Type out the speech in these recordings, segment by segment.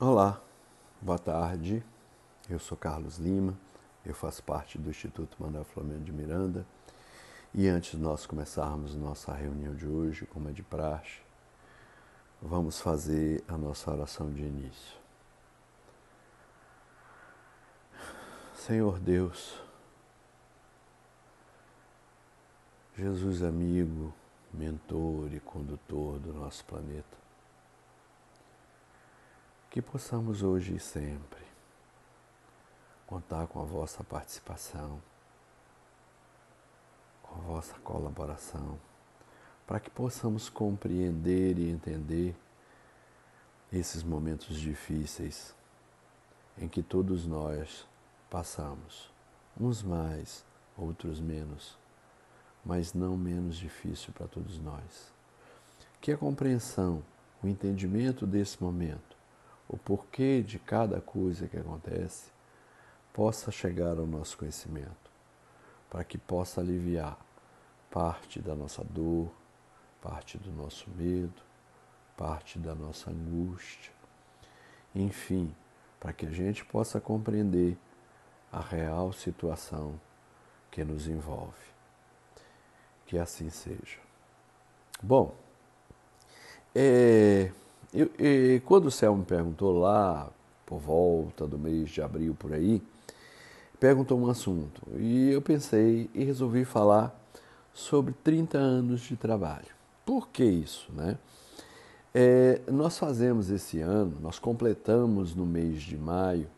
Olá, boa tarde. Eu sou Carlos Lima, eu faço parte do Instituto Manuel Flamengo de Miranda. E antes de nós começarmos nossa reunião de hoje, como é de praxe, vamos fazer a nossa oração de início. Senhor Deus, Jesus amigo, mentor e condutor do nosso planeta, que possamos hoje e sempre contar com a vossa participação, com a vossa colaboração, para que possamos compreender e entender esses momentos difíceis em que todos nós passamos, uns mais, outros menos, mas não menos difícil para todos nós. Que a compreensão, o entendimento desse momento o porquê de cada coisa que acontece possa chegar ao nosso conhecimento, para que possa aliviar parte da nossa dor, parte do nosso medo, parte da nossa angústia, enfim, para que a gente possa compreender a real situação que nos envolve. Que assim seja. Bom, é, eu, e, quando o Céu me perguntou lá, por volta do mês de abril por aí, perguntou um assunto e eu pensei e resolvi falar sobre 30 anos de trabalho. Por que isso, né? É, nós fazemos esse ano, nós completamos no mês de maio,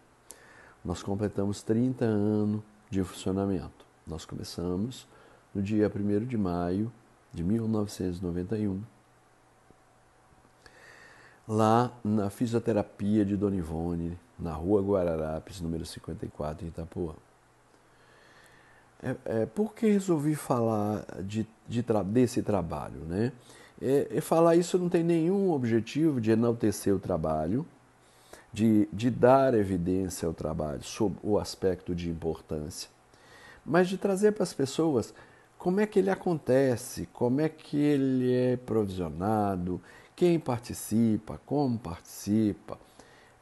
nós completamos 30 anos de funcionamento. Nós começamos no dia 1 de maio de 1991 lá na fisioterapia de Dona Ivone, na rua Guararapes, número 54, em Itapuã. É, é, por que resolvi falar de, de desse trabalho? Né? É, é, falar isso não tem nenhum objetivo de enaltecer o trabalho, de, de dar evidência ao trabalho sobre o aspecto de importância, mas de trazer para as pessoas como é que ele acontece, como é que ele é provisionado, quem participa, como participa,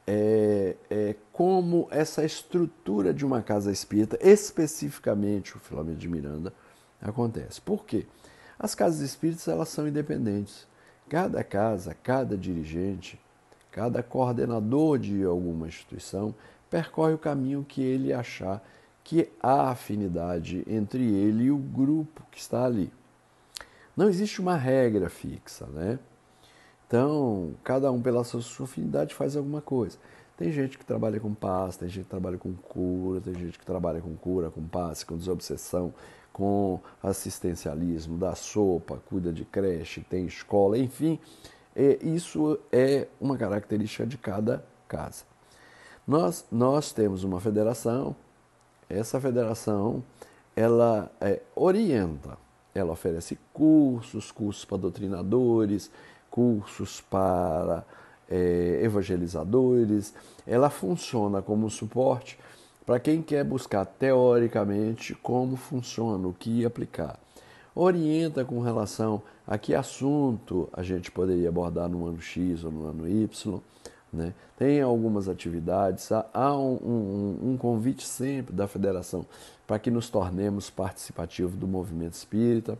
é, é, como essa estrutura de uma casa espírita, especificamente o Filomeno de Miranda, acontece. Por quê? As casas espíritas elas são independentes. Cada casa, cada dirigente, cada coordenador de alguma instituição percorre o caminho que ele achar que há afinidade entre ele e o grupo que está ali. Não existe uma regra fixa, né? Então, cada um, pela sua afinidade, faz alguma coisa. Tem gente que trabalha com paz, tem gente que trabalha com cura, tem gente que trabalha com cura, com paz, com desobsessão, com assistencialismo, dá sopa, cuida de creche, tem escola, enfim. É, isso é uma característica de cada casa. Nós, nós temos uma federação, essa federação ela é, orienta, ela oferece cursos, cursos para doutrinadores, cursos para é, evangelizadores, ela funciona como suporte para quem quer buscar teoricamente como funciona, o que aplicar. Orienta com relação a que assunto a gente poderia abordar no ano X ou no ano Y. Né? Tem algumas atividades, há um, um, um convite sempre da federação para que nos tornemos participativos do movimento espírita.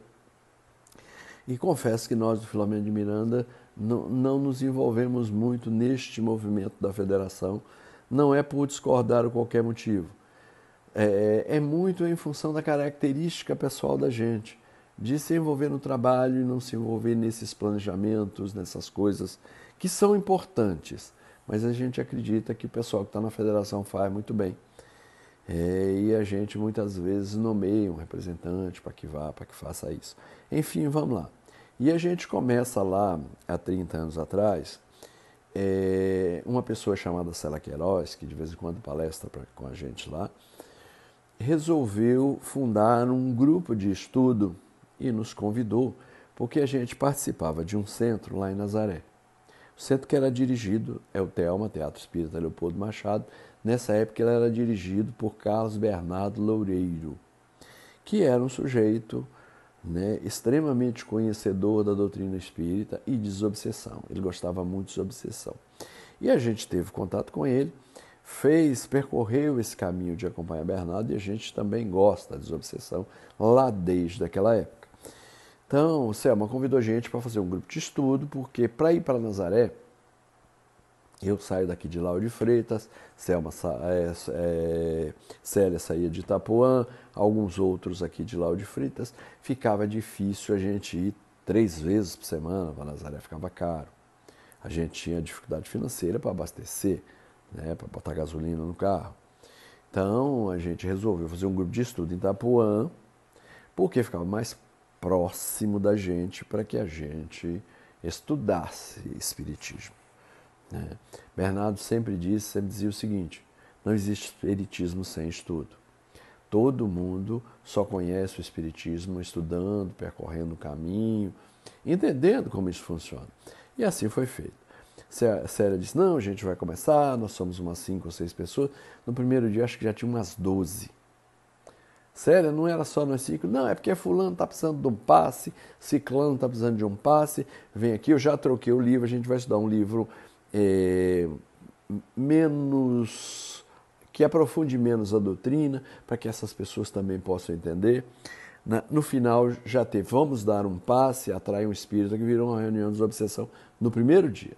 E confesso que nós do Filomeno de Miranda não, não nos envolvemos muito neste movimento da federação, não é por discordar ou qualquer motivo. É, é muito em função da característica pessoal da gente, de se envolver no trabalho e não se envolver nesses planejamentos, nessas coisas que são importantes, mas a gente acredita que o pessoal que está na federação faz muito bem. É, e a gente muitas vezes nomeia um representante para que vá, para que faça isso. Enfim, vamos lá. E a gente começa lá, há 30 anos atrás, é, uma pessoa chamada Cela Queiroz, que de vez em quando palestra pra, com a gente lá, resolveu fundar um grupo de estudo e nos convidou, porque a gente participava de um centro lá em Nazaré. O centro que era dirigido é o TELMA, Teatro Espírita Leopoldo Machado. Nessa época ele era dirigido por Carlos Bernardo Loureiro, que era um sujeito né, extremamente conhecedor da doutrina espírita e desobsessão. Ele gostava muito de obsessão. E a gente teve contato com ele, fez, percorreu esse caminho de acompanhar Bernardo e a gente também gosta da desobsessão lá desde aquela época. Então, o Selma convidou a gente para fazer um grupo de estudo, porque para ir para Nazaré, eu saio daqui de Lauro de Freitas, Selma, é, é, Célia saía de Itapuã, alguns outros aqui de Lauro de Freitas. Ficava difícil a gente ir três vezes por semana para Nazaré, ficava caro. A gente tinha dificuldade financeira para abastecer, né, para botar gasolina no carro. Então a gente resolveu fazer um grupo de estudo em Itapuã, porque ficava mais próximo da gente para que a gente estudasse Espiritismo. Né? Bernardo sempre disse, sempre dizia o seguinte: não existe Espiritismo sem estudo. Todo mundo só conhece o Espiritismo estudando, percorrendo o caminho, entendendo como isso funciona. E assim foi feito. Célia disse: Não, a gente vai começar, nós somos umas cinco ou seis pessoas. No primeiro dia, acho que já tinha umas doze. Sério, não era só nós cinco, não, é porque fulano está precisando de um passe, ciclano está precisando de um passe, vem aqui, eu já troquei o livro, a gente vai estudar um livro é, menos, que aprofunde menos a doutrina, para que essas pessoas também possam entender. no final já teve, vamos dar um passe, atrai um espírito, que virou uma reunião de obsessão no primeiro dia.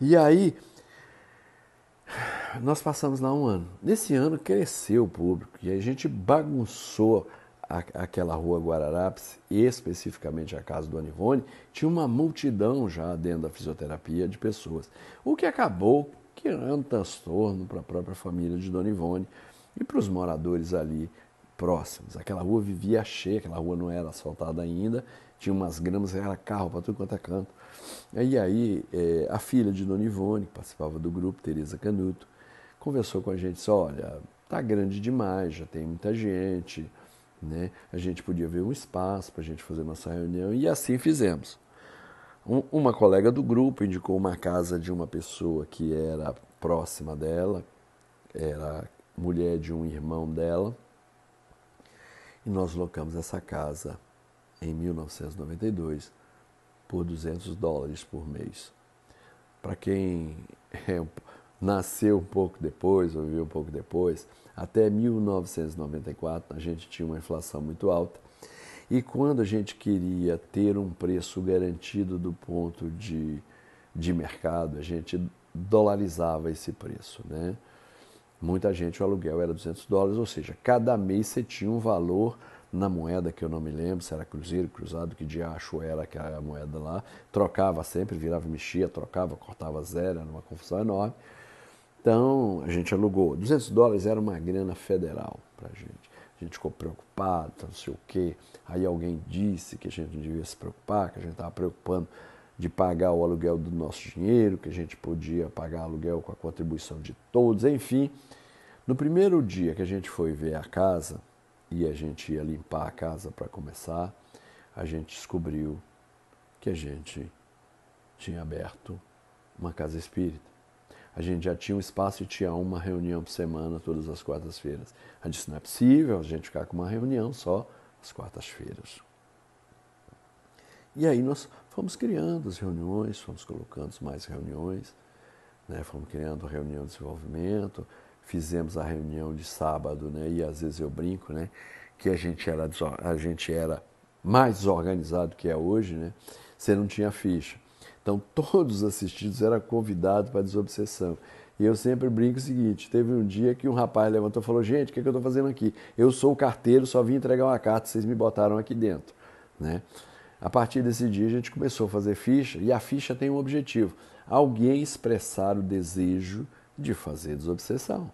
E aí, nós passamos lá um ano. Nesse ano cresceu o público e a gente bagunçou aquela rua Guararapes, especificamente a casa do Anivone, tinha uma multidão já dentro da fisioterapia de pessoas. O que acabou criando transtorno para a própria família de Dona Ivone e para os moradores ali próximos. Aquela rua vivia cheia, aquela rua não era asfaltada ainda, tinha umas gramas, era carro para tudo quanto é canto. E aí é, a filha de Dona Ivone, que participava do grupo, Tereza Canuto, conversou com a gente, disse, olha, tá grande demais, já tem muita gente, né? A gente podia ver um espaço para a gente fazer nossa reunião e assim fizemos. Um, uma colega do grupo indicou uma casa de uma pessoa que era próxima dela, era mulher de um irmão dela, e nós locamos essa casa em 1992 por 200 dólares por mês. Para quem é nasceu um pouco depois, ou viveu um pouco depois, até 1994 a gente tinha uma inflação muito alta. E quando a gente queria ter um preço garantido do ponto de, de mercado, a gente dolarizava esse preço, né? Muita gente, o aluguel era 200 dólares, ou seja, cada mês você tinha um valor na moeda que eu não me lembro, se era cruzeiro, cruzado, que diacho era que a moeda lá, trocava sempre, virava, mexia, trocava, cortava zero, era uma confusão enorme. Então, a gente alugou. 200 dólares era uma grana federal para a gente. A gente ficou preocupado, não sei o quê. Aí alguém disse que a gente não devia se preocupar, que a gente estava preocupando de pagar o aluguel do nosso dinheiro, que a gente podia pagar aluguel com a contribuição de todos, enfim. No primeiro dia que a gente foi ver a casa e a gente ia limpar a casa para começar, a gente descobriu que a gente tinha aberto uma casa espírita. A gente já tinha um espaço e tinha uma reunião por semana, todas as quartas-feiras. A gente disse, não é possível a gente ficar com uma reunião só às quartas-feiras. E aí nós fomos criando as reuniões, fomos colocando mais reuniões, né? fomos criando a reunião de desenvolvimento, fizemos a reunião de sábado, né? e às vezes eu brinco, né? que a gente era, a gente era mais organizado que é hoje, né? você não tinha ficha. Então, todos os assistidos eram convidados para a desobsessão. E eu sempre brinco o seguinte: teve um dia que um rapaz levantou e falou: Gente, o que, é que eu estou fazendo aqui? Eu sou o carteiro, só vim entregar uma carta, vocês me botaram aqui dentro. Né? A partir desse dia, a gente começou a fazer ficha, e a ficha tem um objetivo: alguém expressar o desejo de fazer desobsessão.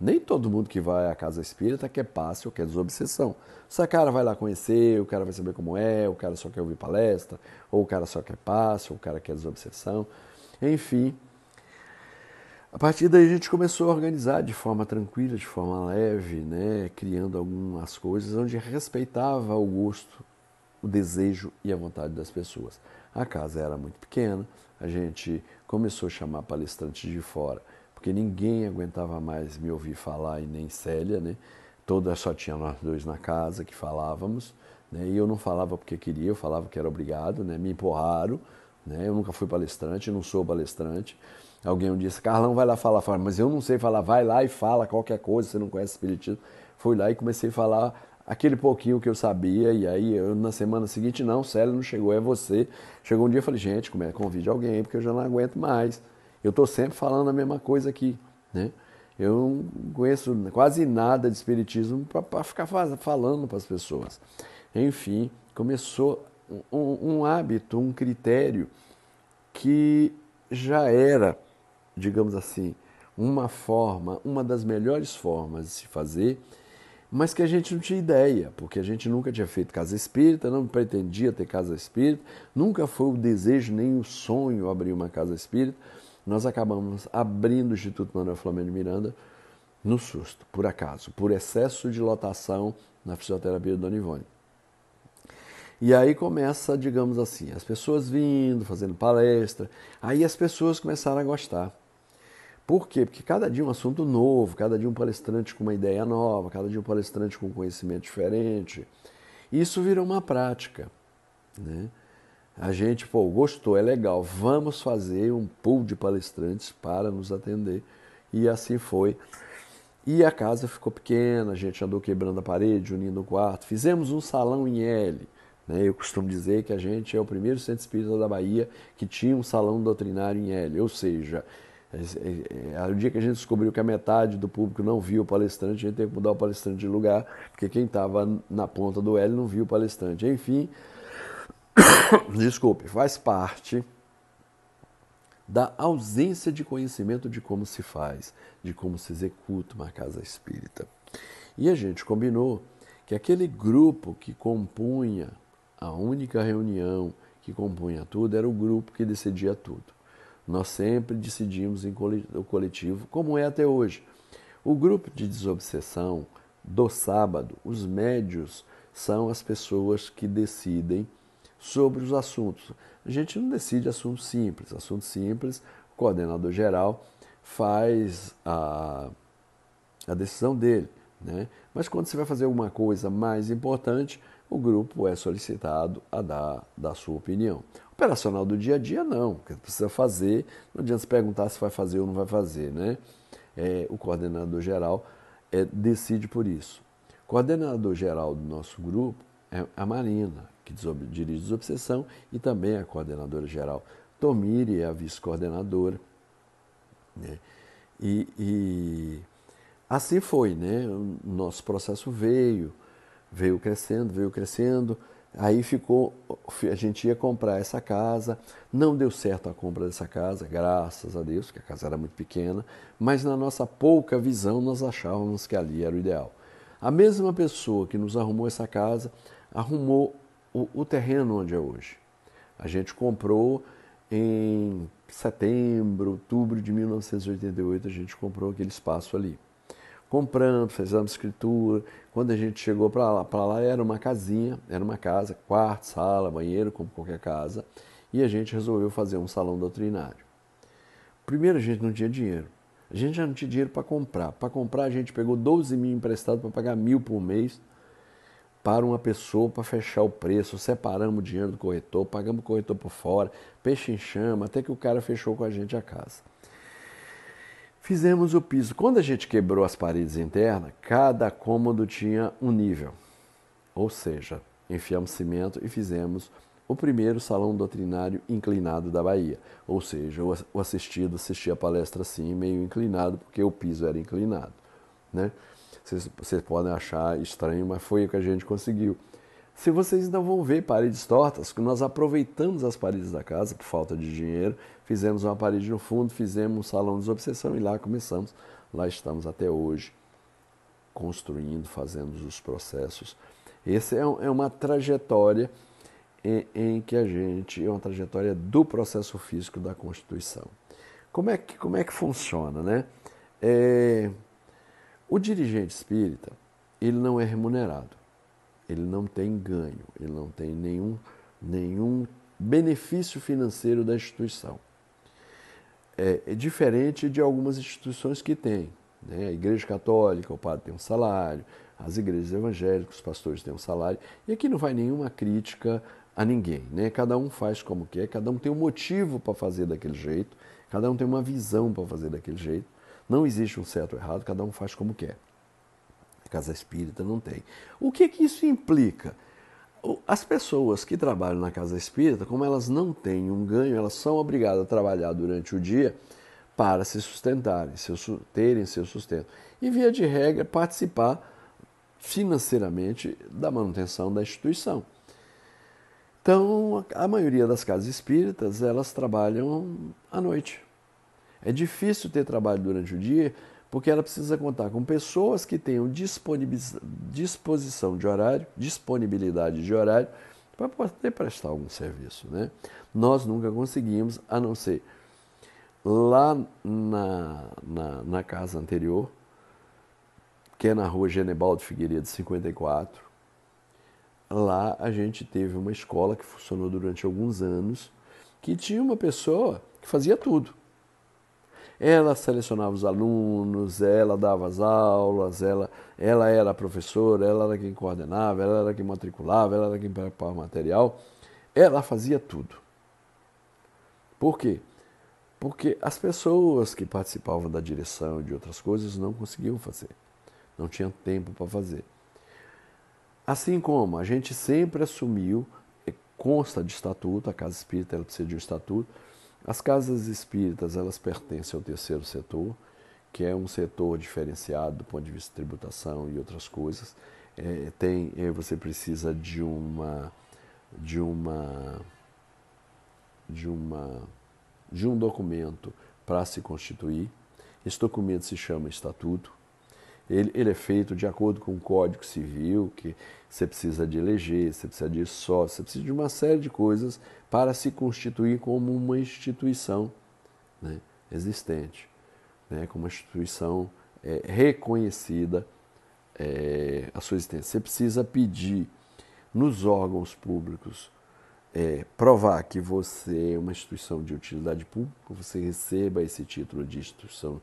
Nem todo mundo que vai à casa espírita quer passe ou quer desobsessão. Se cara vai lá conhecer, o cara vai saber como é, o cara só quer ouvir palestra, ou o cara só quer passe, ou o cara quer desobsessão. Enfim, a partir daí a gente começou a organizar de forma tranquila, de forma leve, né, criando algumas coisas onde respeitava o gosto, o desejo e a vontade das pessoas. A casa era muito pequena, a gente começou a chamar palestrantes de fora porque ninguém aguentava mais me ouvir falar e nem Célia, né? Toda só tinha nós dois na casa que falávamos, né? E eu não falava porque queria, eu falava que era obrigado, né? Me empurraram, Né? Eu nunca fui palestrante, não sou palestrante. Alguém um disse, Carlão, vai lá falar. Fala, mas eu não sei falar, vai lá e fala qualquer coisa, você não conhece Espiritismo. Fui lá e comecei a falar aquele pouquinho que eu sabia, e aí eu, na semana seguinte, não, Célio não chegou, é você. Chegou um dia e falei, gente, como é, convide alguém, porque eu já não aguento mais. Eu estou sempre falando a mesma coisa aqui, né? Eu não conheço quase nada de espiritismo para ficar falando para as pessoas. Enfim, começou um, um hábito, um critério que já era, digamos assim, uma forma, uma das melhores formas de se fazer, mas que a gente não tinha ideia, porque a gente nunca tinha feito casa espírita, não pretendia ter casa espírita, nunca foi o desejo nem o sonho abrir uma casa espírita. Nós acabamos abrindo o Instituto Manuel Flamengo de Miranda no susto, por acaso, por excesso de lotação na fisioterapia do Dona Ivone. E aí começa, digamos assim, as pessoas vindo, fazendo palestra, aí as pessoas começaram a gostar. Por quê? Porque cada dia um assunto novo, cada dia um palestrante com uma ideia nova, cada dia um palestrante com um conhecimento diferente. Isso virou uma prática. Né? A gente, pô, gostou, é legal, vamos fazer um pool de palestrantes para nos atender. E assim foi. E a casa ficou pequena, a gente andou quebrando a parede, unindo o quarto. Fizemos um salão em L. Né? Eu costumo dizer que a gente é o primeiro centro espírita da Bahia que tinha um salão doutrinário em L. Ou seja, é, é, é, o dia que a gente descobriu que a metade do público não viu o palestrante, a gente teve que mudar o palestrante de lugar, porque quem estava na ponta do L não viu o palestrante. Enfim, desculpe, faz parte da ausência de conhecimento de como se faz, de como se executa uma casa espírita. E a gente combinou que aquele grupo que compunha a única reunião que compunha tudo era o grupo que decidia tudo. Nós sempre decidimos em coletivo, como é até hoje. O grupo de desobsessão do sábado, os médios são as pessoas que decidem sobre os assuntos. A gente não decide assuntos simples. Assuntos simples, o coordenador geral faz a, a decisão dele. Né? Mas quando você vai fazer alguma coisa mais importante, o grupo é solicitado a dar da sua opinião. Operacional do dia a dia, não. Porque precisa fazer, não adianta se perguntar se vai fazer ou não vai fazer. Né? É, o coordenador geral é, decide por isso. O coordenador geral do nosso grupo é a Marina, que dirige desobsessão, e também a coordenadora geral. Tomiri é a vice-coordenadora. Né? E, e, assim foi, né? O nosso processo veio, veio crescendo, veio crescendo. Aí ficou, a gente ia comprar essa casa, não deu certo a compra dessa casa, graças a Deus, porque a casa era muito pequena, mas na nossa pouca visão nós achávamos que ali era o ideal. A mesma pessoa que nos arrumou essa casa arrumou o, o terreno onde é hoje. A gente comprou em setembro, outubro de 1988, a gente comprou aquele espaço ali. Comprando, fizemos escritura. Quando a gente chegou para lá, para lá era uma casinha, era uma casa, quarto, sala, banheiro, como qualquer casa, e a gente resolveu fazer um salão doutrinário. Primeiro a gente não tinha dinheiro. A gente já não tinha dinheiro para comprar. Para comprar a gente pegou 12 mil emprestado para pagar mil por mês para uma pessoa para fechar o preço, separamos o dinheiro do corretor, pagamos o corretor por fora, peixe em chama, até que o cara fechou com a gente a casa. Fizemos o piso. Quando a gente quebrou as paredes internas, cada cômodo tinha um nível. Ou seja, enfiamos cimento e fizemos o primeiro salão doutrinário inclinado da Bahia. Ou seja, o assistido assistia a palestra assim, meio inclinado, porque o piso era inclinado. Né? Vocês, vocês podem achar estranho, mas foi o que a gente conseguiu. Se vocês ainda vão ver paredes tortas, que nós aproveitamos as paredes da casa por falta de dinheiro, fizemos uma parede no fundo, fizemos um salão de obsessão e lá começamos. Lá estamos até hoje, construindo, fazendo os processos. Essa é, é uma trajetória em, em, que a gente, é uma trajetória do processo físico da Constituição. Como é que, como é que funciona, né? É, o dirigente espírita, ele não é remunerado, ele não tem ganho, ele não tem nenhum, nenhum benefício financeiro da instituição. É, é diferente de algumas instituições que têm. Né? A Igreja Católica, o padre tem um salário, as igrejas evangélicas, os pastores têm um salário. E aqui não vai nenhuma crítica a ninguém, né? Cada um faz como quer, cada um tem um motivo para fazer daquele jeito, cada um tem uma visão para fazer daquele jeito. Não existe um certo ou errado, cada um faz como quer. A casa espírita não tem. O que que isso implica? As pessoas que trabalham na casa espírita, como elas não têm um ganho, elas são obrigadas a trabalhar durante o dia para se sustentarem, seu, terem seu sustento. E, via de regra, participar financeiramente da manutenção da instituição. Então, a maioria das casas espíritas, elas trabalham à noite. É difícil ter trabalho durante o dia, porque ela precisa contar com pessoas que tenham disposição de horário, disponibilidade de horário, para poder prestar algum serviço. Né? Nós nunca conseguimos, a não ser lá na, na, na casa anterior, que é na rua Genebaldo Figueiredo 54. Lá a gente teve uma escola que funcionou durante alguns anos, que tinha uma pessoa que fazia tudo. Ela selecionava os alunos, ela dava as aulas, ela, ela era a professora, ela era quem coordenava, ela era quem matriculava, ela era quem preparava o material. Ela fazia tudo. Por quê? Porque as pessoas que participavam da direção e de outras coisas não conseguiam fazer não tinha tempo para fazer. Assim como a gente sempre assumiu, consta de estatuto, a casa espírita ela precisa de um estatuto, as casas espíritas elas pertencem ao terceiro setor, que é um setor diferenciado do ponto de vista de tributação e outras coisas. É, tem, é, você precisa de uma de uma de uma de um documento para se constituir. Esse documento se chama estatuto. Ele, ele, é feito de acordo com o Código Civil, que você precisa de eleger, você precisa de sócio, você precisa de uma série de coisas para se constituir como uma instituição né, existente, né, como uma instituição é, reconhecida é, a sua existência. Você precisa pedir nos órgãos públicos é, provar que você é uma instituição de utilidade pública, você receba esse título de instituição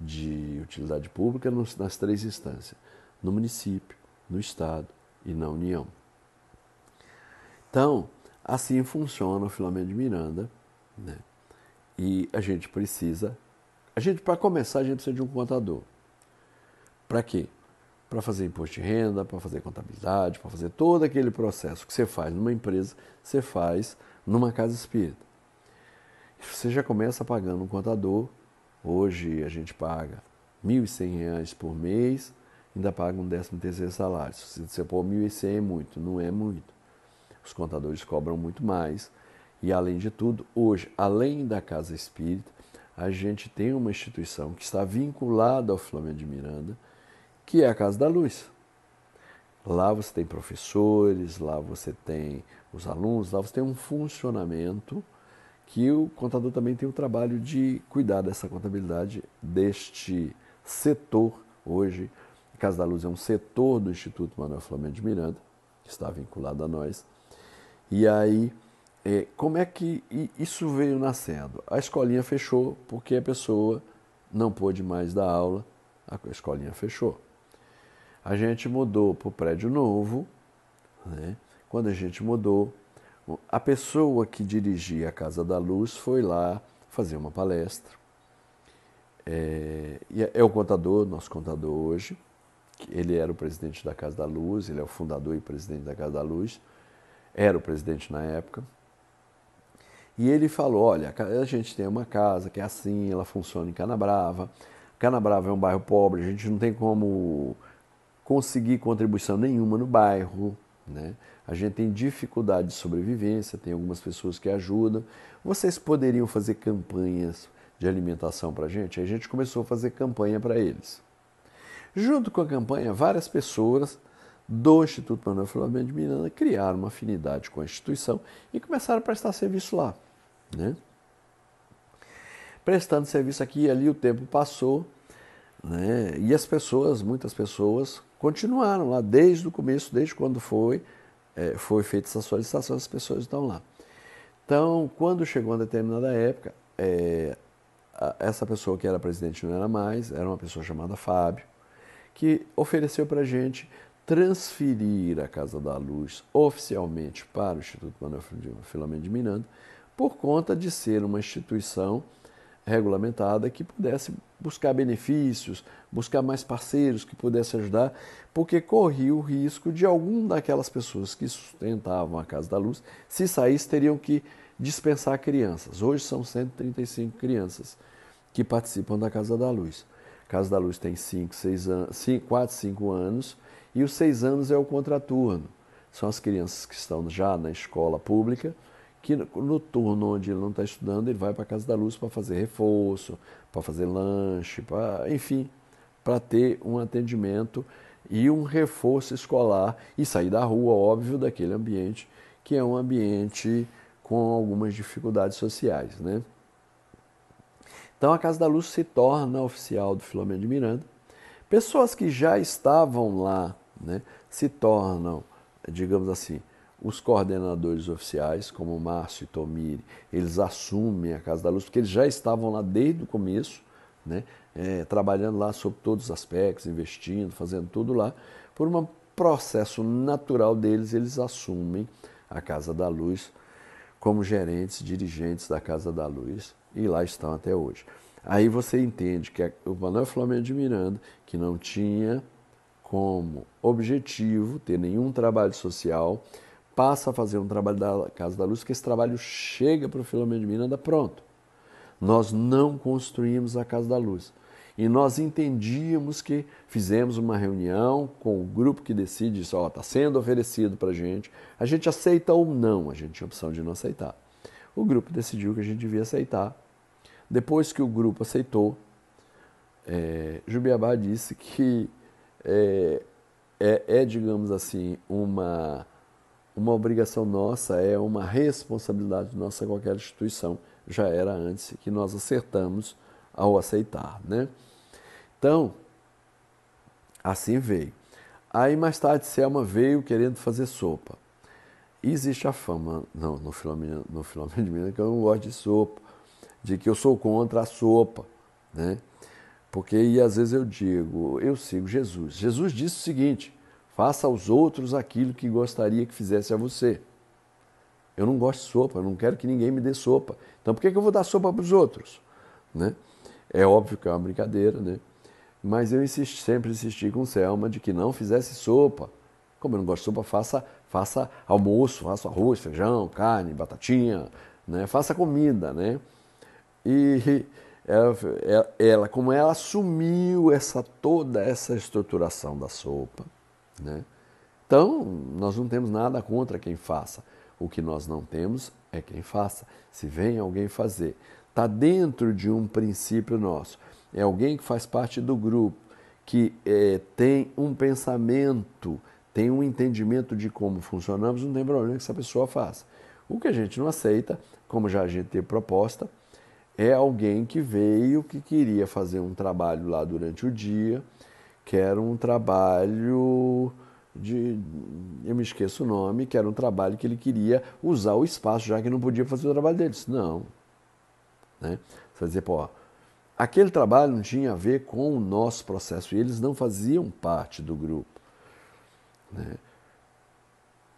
de utilidade pública nas três instâncias: no município, no Estado e na União. Então, assim funciona o filamento de Miranda, né? E a gente precisa, a gente para começar a gente precisa de um contador. Para quê? Para fazer imposto de renda, para fazer contabilidade, para fazer todo aquele processo que você faz numa empresa, você faz numa casa espírita. Você já começa pagando um contador Hoje a gente paga R$ 1.100 por mês, ainda paga um 13 terceiro salário. Se você pôr 1.100 é muito, não é muito. Os contadores cobram muito mais. E além de tudo, hoje, além da Casa Espírita, a gente tem uma instituição que está vinculada ao Flamengo de Miranda, que é a Casa da Luz. Lá você tem professores, lá você tem os alunos, lá você tem um funcionamento que o contador também tem o trabalho de cuidar dessa contabilidade deste setor hoje. A Casa da Luz é um setor do Instituto Manuel Flamengo de Miranda, que está vinculado a nós. E aí, é, como é que isso veio nascendo? A escolinha fechou porque a pessoa não pôde mais dar aula, a escolinha fechou. A gente mudou para o prédio novo, né? quando a gente mudou, a pessoa que dirigia a Casa da Luz foi lá fazer uma palestra. É, é, é o contador, nosso contador hoje. Ele era o presidente da Casa da Luz, ele é o fundador e presidente da Casa da Luz. Era o presidente na época. E ele falou: olha, a gente tem uma casa que é assim, ela funciona em Canabrava. Canabrava é um bairro pobre, a gente não tem como conseguir contribuição nenhuma no bairro. Né? A gente tem dificuldade de sobrevivência, tem algumas pessoas que ajudam. Vocês poderiam fazer campanhas de alimentação para a gente? Aí a gente começou a fazer campanha para eles. Junto com a campanha, várias pessoas do Instituto Manuel Filomeno de Miranda criaram uma afinidade com a instituição e começaram a prestar serviço lá. Né? Prestando serviço aqui e ali, o tempo passou né? e as pessoas, muitas pessoas, continuaram lá desde o começo, desde quando foi, é, foi feita essa solicitação, as pessoas estão lá. Então, quando chegou uma determinada época, é, a, essa pessoa que era presidente não era mais, era uma pessoa chamada Fábio, que ofereceu para a gente transferir a Casa da Luz oficialmente para o Instituto Manuel Filomeno de Miranda, por conta de ser uma instituição regulamentada que pudesse buscar benefícios, buscar mais parceiros que pudesse ajudar, porque corria o risco de algum daquelas pessoas que sustentavam a Casa da Luz, se saísse, teriam que dispensar crianças. Hoje são 135 crianças que participam da Casa da Luz. A Casa da Luz tem 5, 6 anos, 5, 4, 5 anos e os 6 anos é o contraturno. São as crianças que estão já na escola pública que no turno onde ele não está estudando, ele vai para a Casa da Luz para fazer reforço, para fazer lanche, para, enfim, para ter um atendimento e um reforço escolar e sair da rua, óbvio, daquele ambiente que é um ambiente com algumas dificuldades sociais, né? Então a Casa da Luz se torna oficial do Filomeno de Miranda. Pessoas que já estavam lá, né, se tornam, digamos assim, os coordenadores oficiais, como Márcio e Tomiri, eles assumem a Casa da Luz, porque eles já estavam lá desde o começo, né? É, trabalhando lá sobre todos os aspectos, investindo, fazendo tudo lá. Por um processo natural deles, eles assumem a Casa da Luz como gerentes, dirigentes da Casa da Luz, e lá estão até hoje. Aí você entende que o Manuel Flamengo de Miranda, que não tinha como objetivo ter nenhum trabalho social, passa a fazer um trabalho da Casa da Luz, que esse trabalho chega para o Filomeno de Miranda pronto. Nós não construímos a Casa da Luz. E nós entendíamos que fizemos uma reunião com o grupo que decide isso, está sendo oferecido para a gente, a gente aceita ou não, a gente tinha opção de não aceitar. O grupo decidiu que a gente devia aceitar. Depois que o grupo aceitou, é, Jubiabá disse que é, é, é digamos assim, uma uma obrigação nossa, é uma responsabilidade nossa qualquer instituição. Já era antes que nós acertamos ao aceitar, né? Então, assim veio. Aí mais tarde Selma veio querendo fazer sopa. Existe a fama, não, no Filomeno, no Filomeno de Minas, que eu não gosto de sopa, de que eu sou contra a sopa, né? Porque, e às vezes eu digo, eu sigo Jesus. Jesus disse o seguinte, Faça aos outros aquilo que gostaria que fizesse a você. Eu não gosto de sopa, não quero que ninguém me dê sopa. Então por que, eu vou dar sopa para os outros? Né? É óbvio que é uma brincadeira, né? Mas eu insisti, sempre insisti com Selma de que não fizesse sopa. Como eu não gosto de sopa, faça, faça almoço, faça arroz, feijão, carne, batatinha, né? faça comida, né? E ela, ela, como ela assumiu essa toda essa estruturação da sopa, né? Então, nós não temos nada contra quem faça. O que nós não temos é quem faça. Se vem alguém fazer, está dentro de um princípio nosso. É alguém que faz parte do grupo, que é, tem um pensamento, tem um entendimento de como funcionamos, não tem problema que essa pessoa faça. O que a gente não aceita, como já a gente teve proposta, é alguém que veio, que queria fazer um trabalho lá durante o dia, que era um trabalho de. Eu me esqueço o nome, que era um trabalho que ele queria usar o espaço, já que não podia fazer o trabalho deles. Não. Né? Você vai dizer, pô, aquele trabalho não tinha a ver com o nosso processo e eles não faziam parte do grupo. Né?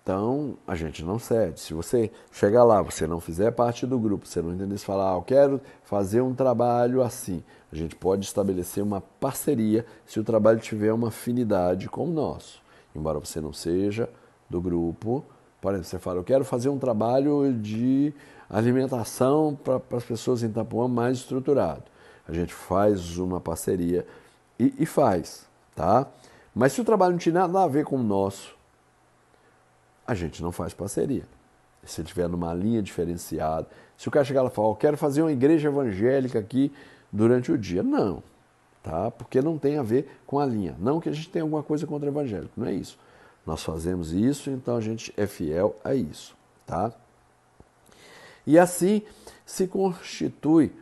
Então, a gente não cede. Se você chegar lá, você não fizer parte do grupo, você não entender se falar, ah, eu quero fazer um trabalho assim, a gente pode estabelecer uma parceria se o trabalho tiver uma afinidade com o nosso. Embora você não seja do grupo, por exemplo, você fala, eu quero fazer um trabalho de alimentação para as pessoas em Itapuã mais estruturado. A gente faz uma parceria e, e faz, tá? Mas se o trabalho não tiver nada a ver com o nosso, a gente não faz parceria. Se tiver numa linha diferenciada, se o cara chegar lá e falar, eu quero fazer uma igreja evangélica aqui durante o dia, não, tá? Porque não tem a ver com a linha. Não que a gente tenha alguma coisa contra o evangélico, não é isso. Nós fazemos isso, então a gente é fiel a isso, tá? E assim se constitui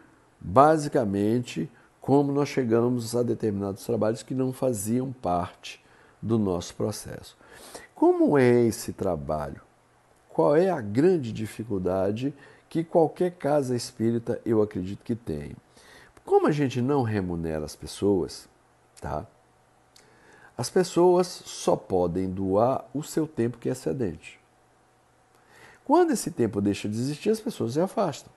basicamente como nós chegamos a determinados trabalhos que não faziam parte do nosso processo. Como é esse trabalho? Qual é a grande dificuldade que qualquer casa espírita eu acredito que tem? Como a gente não remunera as pessoas, tá? As pessoas só podem doar o seu tempo que é excedente. Quando esse tempo deixa de existir, as pessoas se afastam.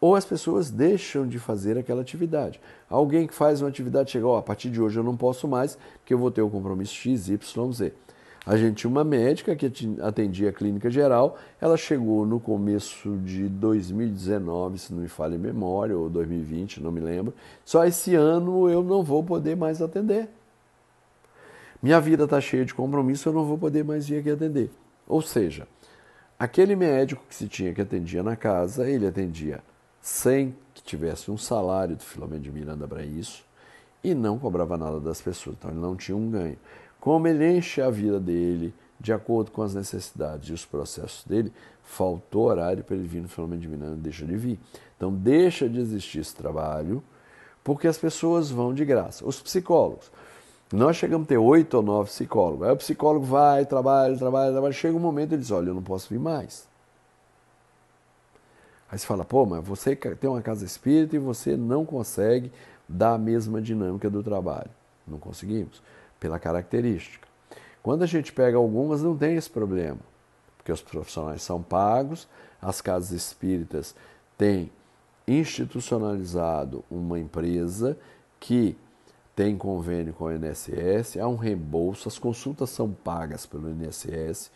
Ou as pessoas deixam de fazer aquela atividade. Alguém que faz uma atividade chega, oh, a partir de hoje eu não posso mais, porque eu vou ter o compromisso X, Y, Z. A gente tinha uma médica que atendia a clínica geral, ela chegou no começo de 2019, se não me falha a memória, ou 2020, não me lembro. Só esse ano eu não vou poder mais atender. Minha vida está cheia de compromisso, eu não vou poder mais vir aqui atender. Ou seja, aquele médico que se tinha que atendia na casa, ele atendia sem que tivesse um salário do Filomeno de Miranda para isso e não cobrava nada das pessoas, então ele não tinha um ganho. Como ele enche a vida dele de acordo com as necessidades e os processos dele, faltou horário para ele vir no de Miranda, deixa de vir. Então deixa de existir esse trabalho, porque as pessoas vão de graça. Os psicólogos, nós chegamos a ter oito ou nove psicólogos. Aí o psicólogo vai, trabalha, trabalha, trabalha. Chega um momento e diz: Olha, eu não posso vir mais. Aí você fala: Pô, mas você tem uma casa espírita e você não consegue dar a mesma dinâmica do trabalho. Não conseguimos, pela característica. Quando a gente pega algumas, não tem esse problema, porque os profissionais são pagos, as casas espíritas têm institucionalizado uma empresa que tem convênio com o INSS, há um reembolso, as consultas são pagas pelo INSS,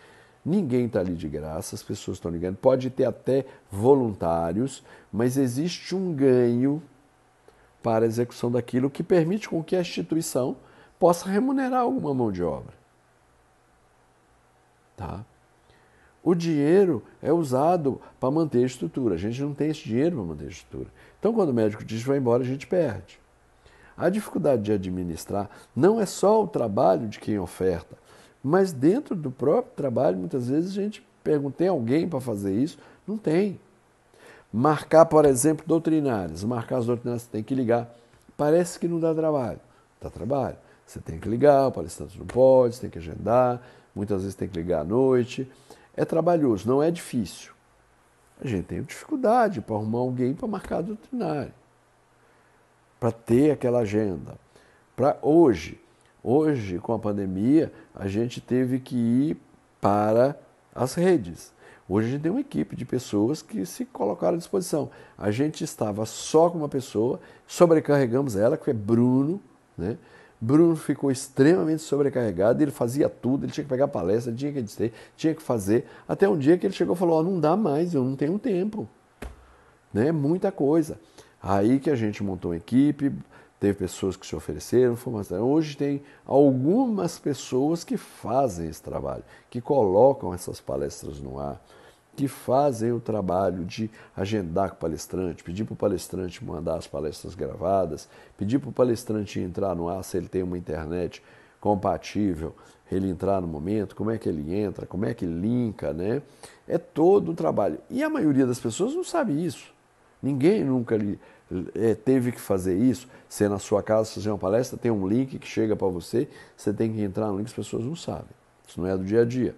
ninguém está ali de graça, as pessoas estão ligando. Pode ter até voluntários, mas existe um ganho para a execução daquilo que permite com que a instituição possa remunerar alguma mão de obra. Tá? O dinheiro é usado para manter a estrutura. A gente não tem esse dinheiro para manter a estrutura. Então, quando o médico diz vai embora, a gente perde. A dificuldade de administrar não é só o trabalho de quem oferta, mas dentro do próprio trabalho, muitas vezes a gente pergunta: tem alguém para fazer isso? Não tem. Marcar, por exemplo, doutrinárias. Marcar as doutrinárias, você tem que ligar. Parece que não dá trabalho. Dá trabalho. Você tem que ligar, o palestrante não pode, você tem que agendar, muitas vezes tem que ligar à noite. É trabalhoso, não é difícil. A gente tem dificuldade para arrumar alguém para marcar a doutrinária para ter aquela agenda. Para hoje, hoje com a pandemia, a gente teve que ir para as redes. Hoje a gente tem uma equipe de pessoas que se colocaram à disposição. A gente estava só com uma pessoa, sobrecarregamos ela, que é Bruno, né? Bruno ficou extremamente sobrecarregado, ele fazia tudo, ele tinha que pegar palestra, tinha que editar, tinha que fazer, até um dia que ele chegou e falou, oh, não dá mais, eu não tenho tempo. Né? Muita coisa. Aí que a gente montou uma equipe, teve pessoas que se ofereceram, formação. Hoje tem algumas pessoas que fazem esse trabalho, que colocam essas palestras no ar, que fazem o trabalho de agendar com o palestrante, pedir para o palestrante mandar as palestras gravadas, pedir para o palestrante entrar no ar se ele tem uma internet compatível, ele entrar no momento, como é que ele entra, como é que linka, né? É todo um trabalho. E a maioria das pessoas não sabe isso. Ninguém nunca lhe, é, teve que fazer isso. Você na sua casa fazer uma palestra, tem um link que chega para você, você tem que entrar no link, as pessoas não sabem. Isso não é do dia a dia.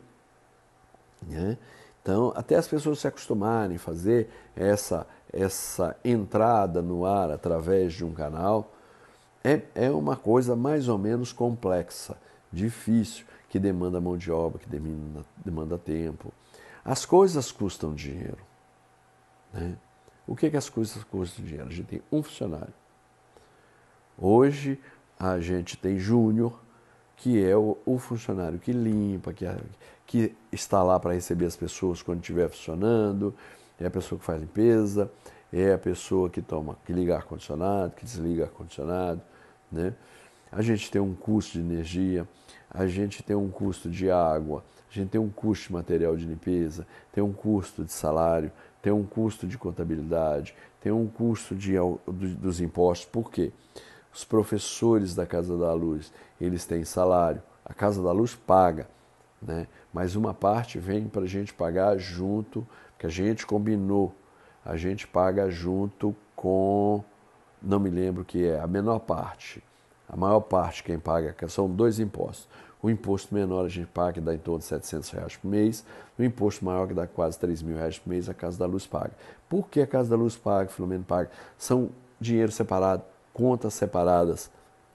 Né? Então, até as pessoas se acostumarem a fazer essa, essa entrada no ar através de um canal, é, é uma coisa mais ou menos complexa, difícil, que demanda mão de obra, que demanda, demanda tempo. As coisas custam dinheiro. Né? O que, que as coisas custam dinheiro? A gente tem um funcionário. Hoje a gente tem júnior, que é o, o, funcionário que limpa, que, que está lá para receber as pessoas quando estiver funcionando, é a pessoa que faz limpeza, é a pessoa que toma, que liga ar-condicionado, que desliga ar-condicionado. Né? A gente tem um custo de energia, a gente tem um custo de água, a gente tem um custo de material de limpeza, tem um custo de salário, tem um custo de contabilidade, tem um custo de, dos impostos. Por quê? Os professores da Casa da Luz, eles têm salário, a Casa da Luz paga, né? mas uma parte vem para a gente pagar junto, que a gente combinou, a gente paga junto com, não me lembro que é, a menor parte. A maior parte quem paga são dois impostos. O imposto menor a gente paga, que dá em torno de 700 reais por mês. O imposto maior, que dá quase 3 mil reais por mês, a Casa da Luz paga. Por que a Casa da Luz paga, o Filomeno paga? São dinheiro separado, contas separadas.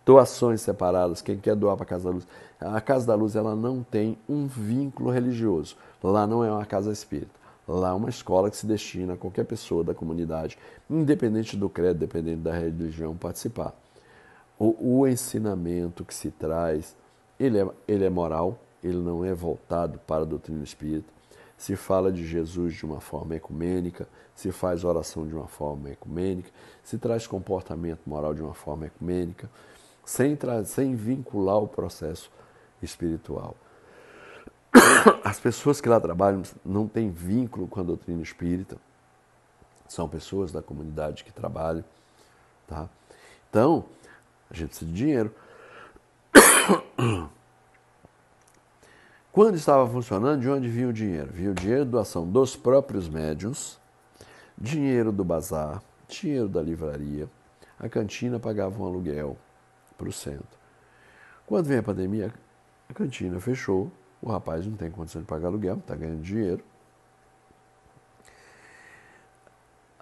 doações separadas, quem quer doar para a Casa da Luz. A Casa da Luz ela não tem um vínculo religioso. Lá não é uma casa espírita. Lá é uma escola que se destina a qualquer pessoa da comunidade, independente do credo, independente da religião, participar. O, o ensinamento que se traz, ele é, ele é moral, ele não é voltado para a doutrina espírita. Se fala de Jesus de uma forma ecumênica, se faz oração de uma forma ecumênica, se traz comportamento moral de uma forma ecumênica, sem, sem vincular o processo espiritual. As pessoas que lá trabalham não têm vínculo com a doutrina espírita, são pessoas da comunidade que trabalham. Tá? Então, a gente precisa de dinheiro. Quando estava funcionando, de onde vinha o dinheiro? Vinha o dinheiro doação dos próprios médiums, dinheiro do bazar, dinheiro da livraria, a cantina pagava um aluguel para o centro. Quando vem a pandemia, a cantina fechou, o rapaz não tem condição de pagar aluguel, está ganhando dinheiro.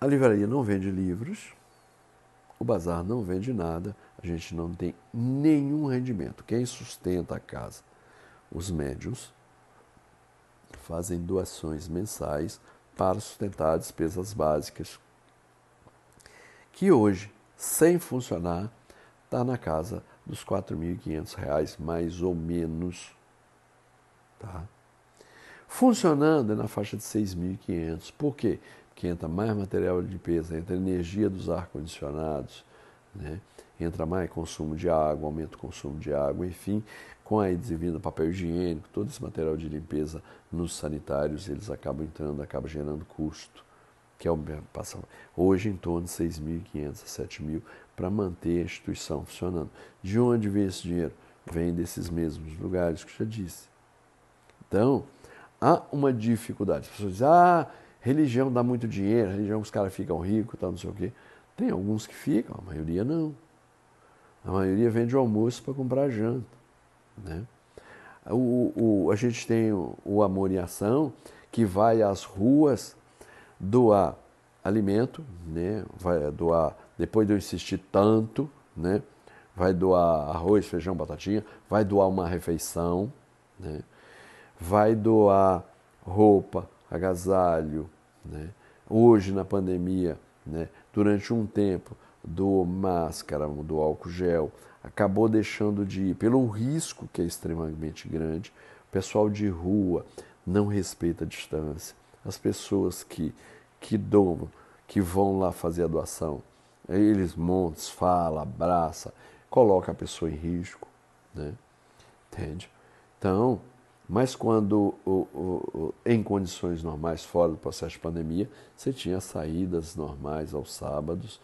A livraria não vende livros, o bazar não vende nada, a gente não tem nenhum rendimento. Quem sustenta a casa? Os médios fazem doações mensais para sustentar despesas básicas, que hoje, sem funcionar, está na casa dos R$ 4.500, mais ou menos. Tá? Funcionando é na faixa de 6.500. Por quê? Porque entra mais material de limpeza, entra energia dos ar-condicionados, né? entra mais consumo de água, aumenta o consumo de água, enfim, com a vindo papel higiênico, todo esse material de limpeza nos sanitários, eles acabam entrando, acaba gerando custo, que é o passa hoje em torno de 6.500 a 7.000 para manter a instituição funcionando. De onde vem esse dinheiro? Vem desses mesmos lugares que eu já disse. Então, há uma dificuldade. As pessoas dizem, ah, religião dá muito dinheiro, religião os caras ficam ricos, tal, não sei o quê. Tem alguns que ficam, a maioria não. A maioria vende o almoço para comprar janta. Né? O, o, a gente tem o, Amor e Ação, que vai às ruas doar alimento, né? vai doar, depois de eu insistir tanto, né? vai doar arroz, feijão, batatinha, vai doar uma refeição, né? vai doar roupa, agasalho. Né? Hoje, na pandemia, né? durante um tempo, do máscara, do álcool gel, acabou deixando de ir pelo risco que é extremamente grande. O pessoal de rua não respeita a distância. As pessoas que, que doam, que vão lá fazer a doação, eles montam, falam, abraça, coloca a pessoa em risco, né? Entende? Então, mas quando o, o, em condições normais, fora do processo de pandemia, você tinha saídas normais aos sábados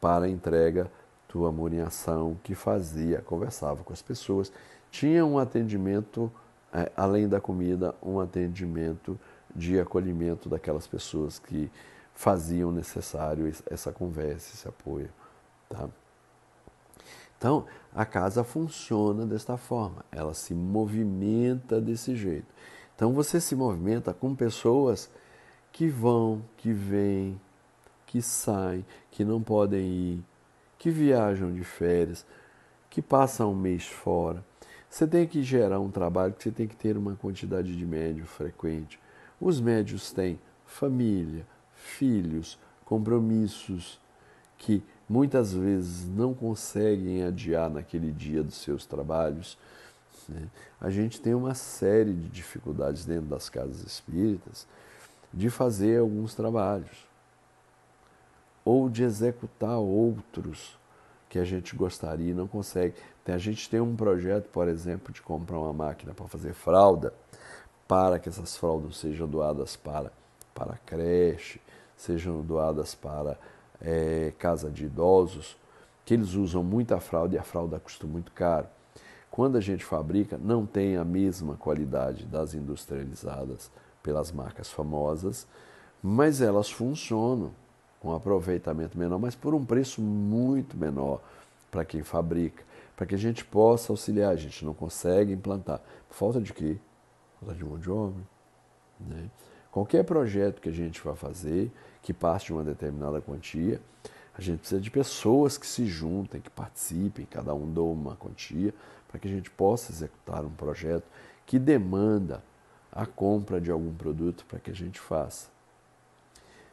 para entrega do Amor em Ação, que fazia, conversava com as pessoas, tinha um atendimento, é, além da comida, um atendimento de acolhimento daquelas pessoas que faziam necessário essa conversa, esse apoio. Tá? Então, a casa funciona desta forma, ela se movimenta desse jeito. Então, você se movimenta com pessoas que vão, que vêm, que saem, que não podem ir, que viajam de férias, que passam um mês fora. Você tem que gerar um trabalho que você tem que ter uma quantidade de médio frequente. Os médios têm família, filhos, compromissos que muitas vezes não conseguem adiar naquele dia dos seus trabalhos. Né? A gente tem uma série de dificuldades dentro das casas espíritas de fazer alguns trabalhos ou de executar outros que a gente gostaria e não consegue. A gente tem um projeto, por exemplo, de comprar uma máquina para fazer fralda, para que essas fraldas sejam doadas para, para creche, sejam doadas para é, casa de idosos, que eles usam muita fralda e a fralda custa muito caro. Quando a gente fabrica, não tem a mesma qualidade das industrializadas pelas marcas famosas, mas elas funcionam com aproveitamento menor, mas por um preço muito menor para quem fabrica, para que a gente possa auxiliar. A gente não consegue implantar. Por falta de quê? Falta de mão de obra. Né? Qualquer projeto que a gente vai fazer, que passe de uma determinada quantia, A gente precisa de pessoas que se juntem, que participem, cada um doa uma quantia, para que a gente possa executar um projeto que demanda a compra de algum produto para que a gente faça.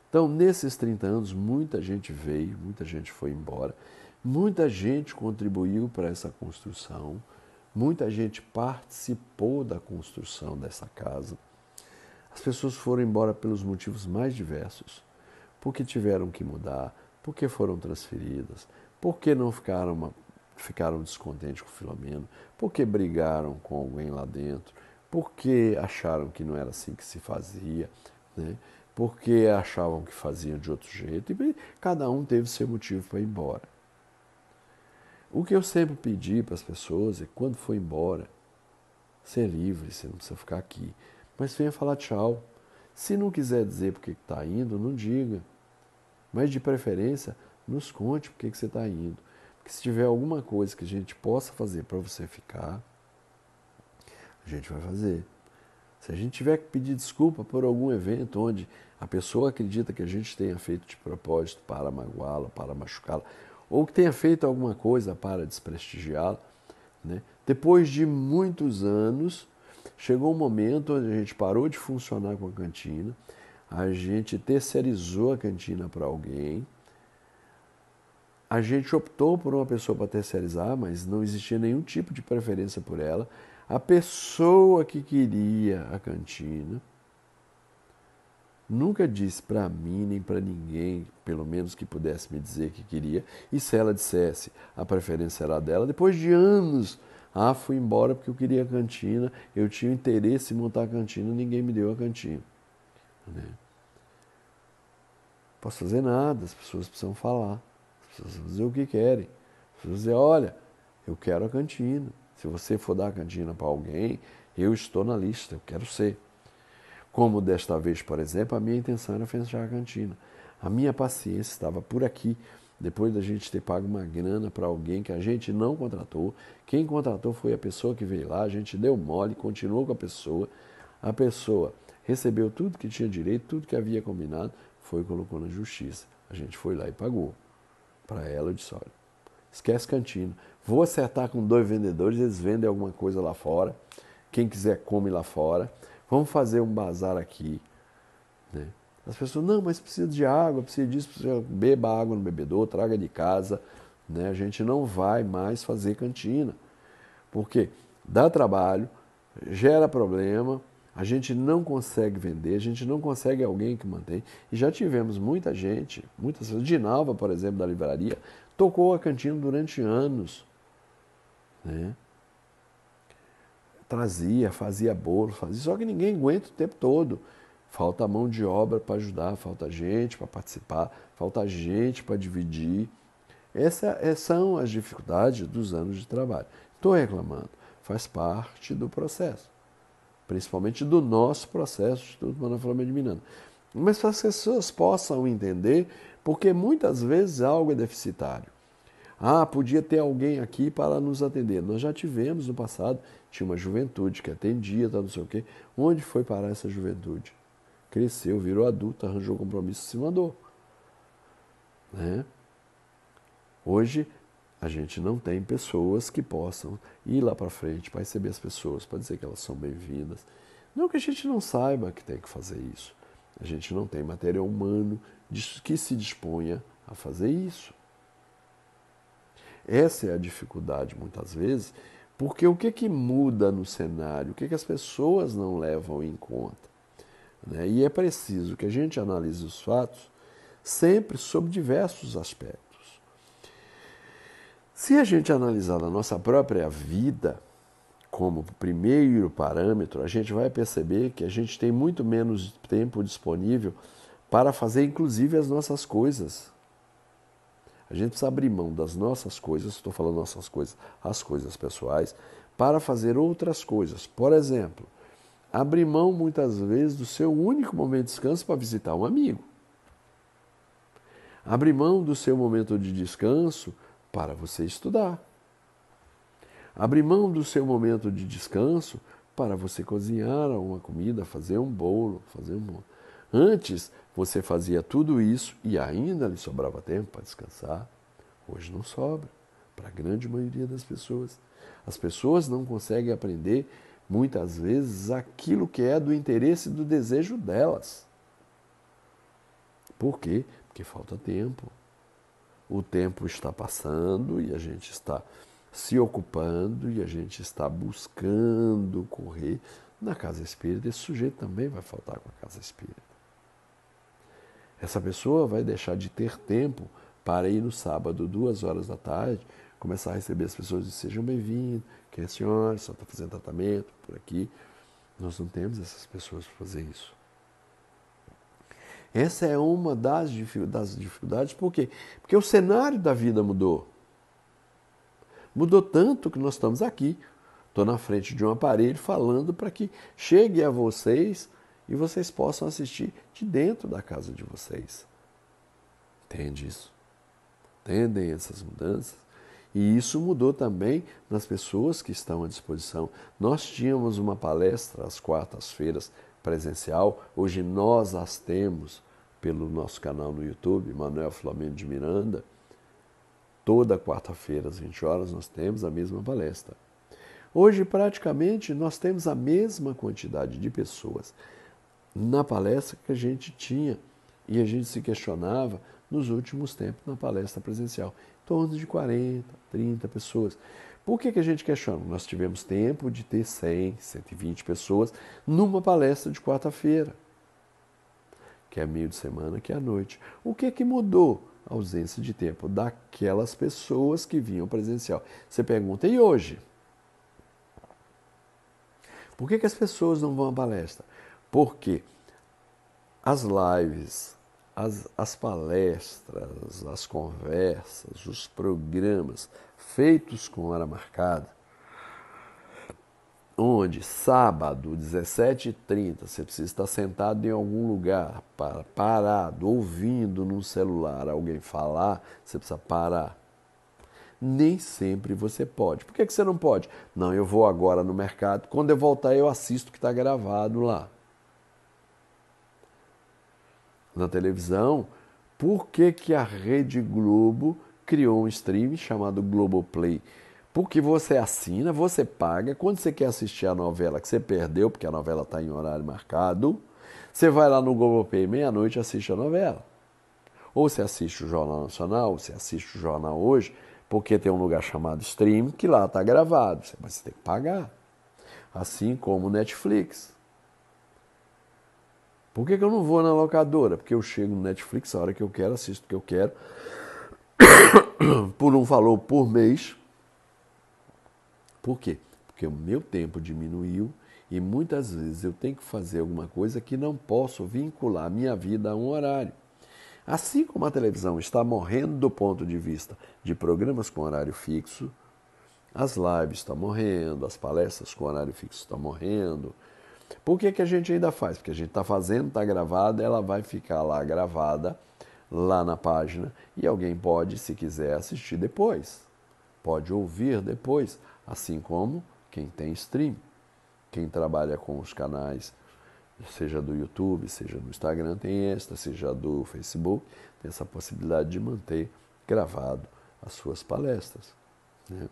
Então, nesses 30 anos, muita gente veio, muita gente foi embora, muita gente contribuiu para essa construção, muita gente participou da construção dessa casa. As pessoas foram embora pelos motivos mais diversos, porque tiveram que mudar, porque foram transferidas, porque não ficaram, ficaram descontentes com o Filomeno, porque brigaram com alguém lá dentro, porque acharam que não era assim que se fazia, né? Porque achavam que faziam de outro jeito, e cada um teve seu motivo para ir embora. O que eu sempre pedi para as pessoas é quando for embora, ser livre, você não precisa ficar aqui, mas venha falar tchau. Se não quiser dizer porque está indo, não diga. Mas de preferência, nos conte porque que você está indo. Porque se tiver alguma coisa que a gente possa fazer para você ficar, a gente vai fazer. Se a gente tiver que pedir desculpa por algum evento onde a pessoa acredita que a gente tenha feito de propósito para magoá-la, para machucá-la, ou que tenha feito alguma coisa para desprestigiá-la, né? depois de muitos anos, chegou um momento onde a gente parou de funcionar com a cantina, a gente terceirizou a cantina para alguém, a gente optou por uma pessoa para terceirizar, mas não existia nenhum tipo de preferência por ela. A pessoa que queria a cantina nunca disse para mim nem para ninguém, pelo menos que pudesse me dizer que queria. E se ela dissesse, a preferência era dela. Depois de anos, ah, fui embora porque eu queria a cantina, eu tinha interesse em montar a cantina, ninguém me deu a cantina. Né? Posso fazer nada, as pessoas precisam falar, as pessoas precisam dizer o que querem. As pessoas dizer, olha, eu quero a cantina. Se você for dar a cantina para alguém, eu estou na lista, eu quero ser. Como desta vez, por exemplo, a minha intenção era fechar a cantina. A minha paciência estava por aqui, depois da gente ter pago uma grana para alguém que a gente não contratou. Quem contratou foi a pessoa que veio lá, a gente deu mole, continuou com a pessoa. A pessoa recebeu tudo que tinha direito, tudo que havia combinado, foi e colocou na justiça. A gente foi lá e pagou. Para ela, eu disse: olha, esquece cantina. Vou acertar com dois vendedores, eles vendem alguma coisa lá fora. Quem quiser come lá fora. Vamos fazer um bazar aqui. Né? As pessoas, não, mas precisa de água, precisa disso, precisa beba água no bebedor, traga de casa. Né? A gente não vai mais fazer cantina. Porque dá trabalho, gera problema, a gente não consegue vender, a gente não consegue alguém que mantém. E já tivemos muita gente, muitas pessoas, Dinalva, por exemplo, da livraria, tocou a cantina durante anos. Né? Trazia, fazia bolo, fazia, só que ninguém aguenta o tempo todo. Falta mão de obra para ajudar, falta gente para participar, falta gente para dividir. Essas é, são as dificuldades dos anos de trabalho. Estou reclamando, faz parte do processo, principalmente do nosso processo de Instituto Manuflamento de Minando. Mas para as pessoas possam entender, porque muitas vezes algo é deficitário. Ah, podia ter alguém aqui para nos atender. Nós já tivemos no passado, tinha uma juventude que atendia, tal, não sei o quê. Onde foi parar essa juventude? Cresceu, virou adulto, arranjou compromisso e se mandou. Né? Hoje, a gente não tem pessoas que possam ir lá para frente para receber as pessoas, para dizer que elas são bem-vindas. Não que a gente não saiba que tem que fazer isso. A gente não tem material humano que se disponha a fazer isso. Essa é a dificuldade muitas vezes, porque o que, que muda no cenário? O que, que as pessoas não levam em conta? Né? E é preciso que a gente analise os fatos sempre sob diversos aspectos. Se a gente analisar a nossa própria vida como primeiro parâmetro, a gente vai perceber que a gente tem muito menos tempo disponível para fazer, inclusive, as nossas coisas. A gente precisa abrir mão das nossas coisas, estou falando nossas coisas, as coisas pessoais, para fazer outras coisas. Por exemplo, abrir mão muitas vezes do seu único momento de descanso para visitar um amigo. Abrir mão do seu momento de descanso para você estudar. Abrir mão do seu momento de descanso para você cozinhar uma comida, fazer um bolo, fazer um Antes você fazia tudo isso e ainda lhe sobrava tempo para descansar. Hoje não sobra, para a grande maioria das pessoas. As pessoas não conseguem aprender, muitas vezes, aquilo que é do interesse e do desejo delas. Por quê? Porque falta tempo. O tempo está passando e a gente está se ocupando e a gente está buscando correr na casa espírita. Esse sujeito também vai faltar com a casa espírita. Essa pessoa vai deixar de ter tempo para ir no sábado, duas horas da tarde, começar a receber as pessoas e sejam bem-vindos, quem é a senhora, só está fazendo tratamento por aqui. Nós não temos essas pessoas para fazer isso. Essa é uma das dificuldades, por quê? Porque o cenário da vida mudou. Mudou tanto que nós estamos aqui. Estou na frente de um aparelho falando para que chegue a vocês e vocês possam assistir de dentro da casa de vocês. Entende isso? Entendem essas mudanças? E isso mudou também nas pessoas que estão à disposição. Nós tínhamos uma palestra às quartas-feiras presencial, hoje nós as temos pelo nosso canal no YouTube, Manuel Flamengo de Miranda. Toda quarta-feira, às 20 horas, nós temos a mesma palestra. Hoje, praticamente, nós temos a mesma quantidade de pessoas na palestra que a gente tinha e a gente se questionava nos últimos tempos na palestra presencial. Em torno de 40, 30 pessoas. Por que, que a gente questiona? Nós tivemos tempo de ter 100, 120 pessoas numa palestra de quarta-feira, que é meio de semana, que é à noite. O que, que mudou? A ausência de tempo daquelas pessoas que vinham presencial. Você pergunta, e hoje? Por que, que as pessoas não vão à palestra? Porque as lives, as, as palestras, as conversas, os programas feitos com hora marcada, onde sábado, 17h30, você precisa estar sentado em algum lugar, parado, ouvindo no celular alguém falar, você precisa parar. Nem sempre você pode. Por que, que você não pode? Não, eu vou agora no mercado, quando eu voltar eu assisto o que está gravado lá na televisão, por que, que a Rede Globo criou um stream chamado Globoplay? Porque você assina, você paga, quando você quer assistir a novela que você perdeu, porque a novela está em horário marcado, você vai lá no Globoplay meia-noite e assiste a novela. Ou você assiste o Jornal Nacional, você assiste o Jornal Hoje, porque tem um lugar chamado stream que lá está gravado, mas você tem que pagar. Assim como o Netflix. Por que, que eu não vou na locadora? Porque eu chego no Netflix a hora que eu quero, assisto o que eu quero, por um valor por mês. Por quê? Porque o meu tempo diminuiu e muitas vezes eu tenho que fazer alguma coisa que não posso vincular minha vida a um horário. Assim como a televisão está morrendo do ponto de vista de programas com horário fixo, as lives estão morrendo, as palestras com horário fixo estão morrendo, por que, que a gente ainda faz? Porque a gente está fazendo, está gravada, ela vai ficar lá gravada, lá na página, e alguém pode, se quiser, assistir depois. Pode ouvir depois, assim como quem tem stream. Quem trabalha com os canais, seja do YouTube, seja do Instagram, tem esta, seja do Facebook, tem essa possibilidade de manter gravado as suas palestras. Né?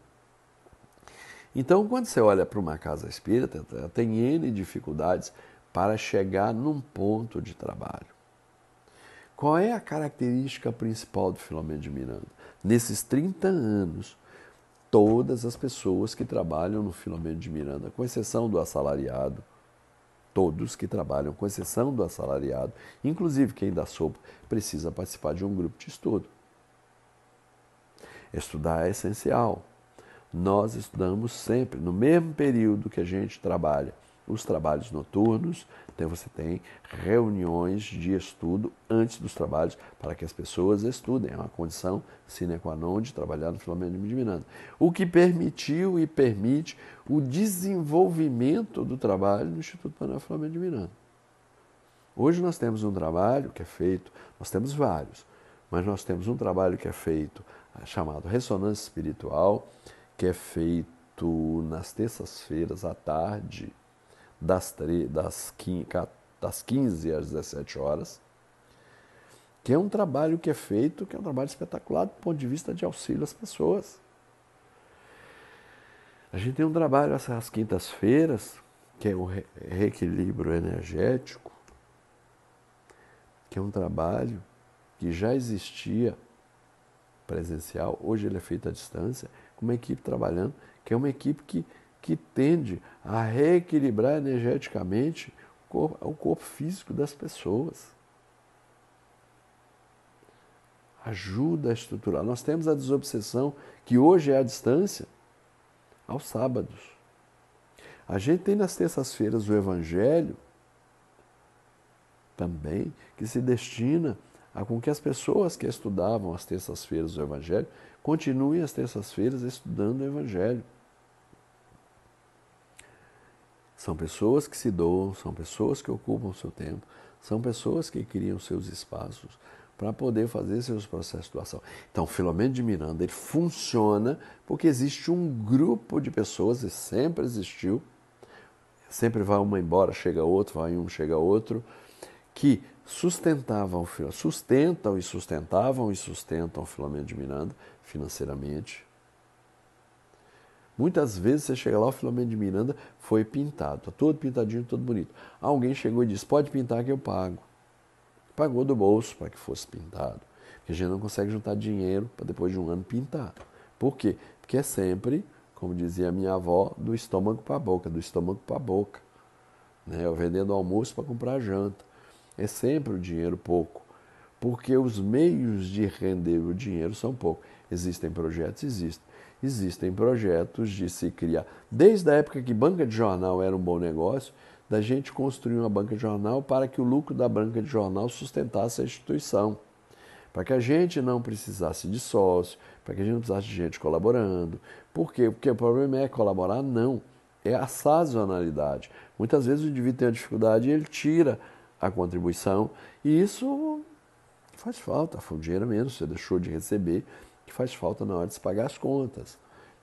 Então, quando você olha para uma casa espírita, ela tem N dificuldades para chegar num ponto de trabalho. Qual é a característica principal do Filomeno de Miranda? Nesses 30 anos, todas as pessoas que trabalham no Filomeno de Miranda, com exceção do assalariado, todos que trabalham, com exceção do assalariado, inclusive quem dá sopa, precisa participar de um grupo de estudo. Estudar é essencial nós estudamos sempre no mesmo período que a gente trabalha os trabalhos noturnos, então você tem reuniões de estudo antes dos trabalhos para que as pessoas estudem. É uma condição sine qua non de trabalhar no Filomeno de Miranda. O que permitiu e permite o desenvolvimento do trabalho no Instituto Manuel Filomeno de Miranda. Hoje nós temos um trabalho que é feito, nós temos vários, mas nós temos um trabalho que é feito chamado Ressonância Espiritual, que é feito nas terças-feiras à tarde, das, das das 15 às 17 horas, que é um trabalho que é feito, que é um trabalho espetacular do ponto de vista de auxílio às pessoas. A gente tem um trabalho às quintas-feiras, que é o reequilíbrio energético, que é um trabalho que já existia presencial, hoje ele é feito à distância, uma equipe trabalhando, que é uma equipe que, que tende a reequilibrar energeticamente o corpo, o corpo físico das pessoas. Ajuda a estruturar. Nós temos a desobsessão, que hoje é à distância, aos sábados. A gente tem nas terças-feiras o Evangelho também, que se destina a com que as pessoas que estudavam as terças-feiras o Evangelho continuem as terças-feiras estudando o Evangelho. São pessoas que se doam, são pessoas que ocupam o seu tempo, são pessoas que criam seus espaços para poder fazer seus processos de doação. Então, o Filomeno de Miranda ele funciona porque existe um grupo de pessoas, e sempre existiu, sempre vai uma embora, chega outro, vai um, chega outro, que sustentavam, sustentam e sustentavam e sustentam o Filomeno de Miranda financeiramente. Muitas vezes você chega lá, o Filomeno de Miranda foi pintado, tá todo pintadinho, todo bonito. Alguém chegou e disse: pode pintar que eu pago. Pagou do bolso para que fosse pintado. Porque a gente não consegue juntar dinheiro para depois de um ano pintar. Por quê? Porque é sempre, como dizia minha avó, do estômago para a boca, do estômago para a boca. Né? Eu vendendo almoço para comprar janta é sempre o dinheiro pouco, porque os meios de render o dinheiro são poucos. Existem projetos? Existem. Existem projetos de se criar. Desde a época que banca de jornal era um bom negócio, da gente construir uma banca de jornal para que o lucro da banca de jornal sustentasse a instituição. Para que a gente não precisasse de sócio, para que a gente não precisasse de gente colaborando. Por quê? Porque o problema é colaborar? Não. É a sazonalidade. Muitas vezes o indivíduo tem uma dificuldade e ele tira a contribuição, e isso faz falta, foi um dinheiro menos, você deixou de receber, que faz falta na hora de se pagar as contas.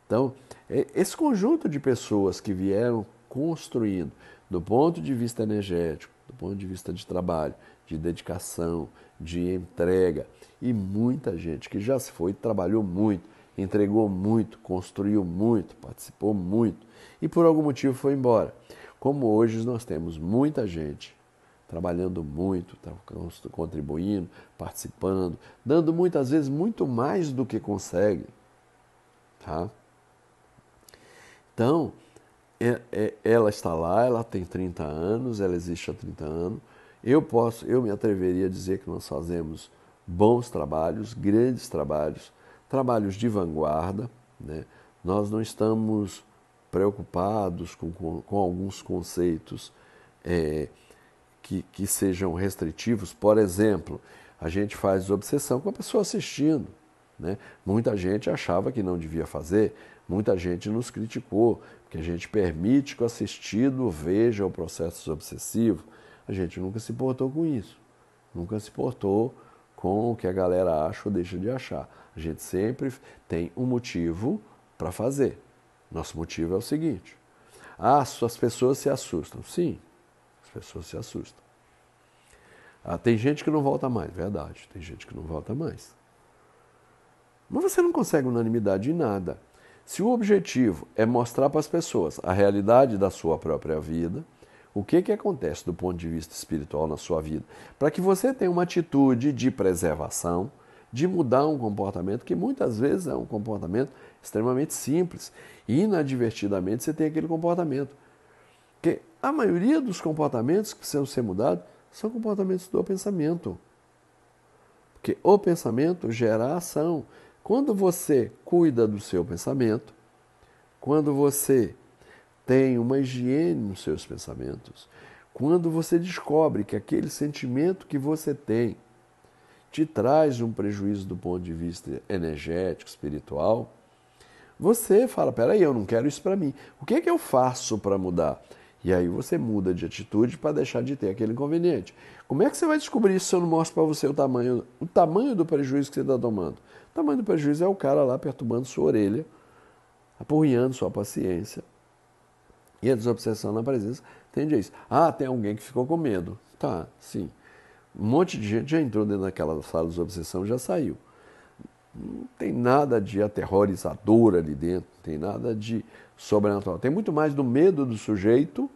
Então, é, esse conjunto de pessoas que vieram construindo, do ponto de vista energético, do ponto de vista de trabalho, de dedicação, de entrega, e muita gente que já se foi, trabalhou muito, entregou muito, construiu muito, participou muito, e por algum motivo foi embora. Como hoje nós temos muita gente trabalhando muito, tá contribuindo, participando, dando muitas vezes muito mais do que consegue. Tá? Então, é, é, ela está lá, ela tem 30 anos, ela existe há 30 anos. Eu posso, eu me atreveria a dizer que nós fazemos bons trabalhos, grandes trabalhos, trabalhos de vanguarda. Né? Nós não estamos preocupados com, com, com alguns conceitos é, que, que sejam restritivos. Por exemplo, a gente faz obsessão com a pessoa assistindo. Né? Muita gente achava que não devia fazer, muita gente nos criticou, porque a gente permite que o assistido veja o processo obsessivo. A gente nunca se portou com isso, nunca se portou com o que a galera acha ou deixa de achar. A gente sempre tem um motivo para fazer. Nosso motivo é o seguinte: ah, as pessoas se assustam. Sim, pessoas se assustam. Ah, tem gente que não volta mais, verdade, tem gente que não volta mais. Mas você não consegue unanimidade em nada. Se o objetivo é mostrar para as pessoas a realidade da sua própria vida, o que, que acontece do ponto de vista espiritual na sua vida, para que você tenha uma atitude de preservação, de mudar um comportamento que muitas vezes é um comportamento extremamente simples e inadvertidamente você tem aquele comportamento. Porque a maioria dos comportamentos que precisam ser mudados são comportamentos do pensamento. Porque o pensamento gera ação. Quando você cuida do seu pensamento, quando você tem uma higiene nos seus pensamentos, quando você descobre que aquele sentimento que você tem te traz um prejuízo do ponto de vista energético, espiritual, você fala: peraí, eu não quero isso para mim. O que é que eu faço para mudar? E aí você muda de atitude para deixar de ter aquele inconveniente. Como é que você vai descobrir isso se eu não mostro para você o tamanho, o tamanho do prejuízo que você está tomando? O tamanho do prejuízo é o cara lá perturbando sua orelha, apurrinhando sua paciência E a desobsessão na presença tende a isso. Ah, tem alguém que ficou com medo. Tá, sim. Um monte de gente já entrou dentro daquela sala de desobsessão e já saiu. Não tem nada de aterrorizador ali dentro, não tem nada de sobrenatural. Tem muito mais do medo do sujeito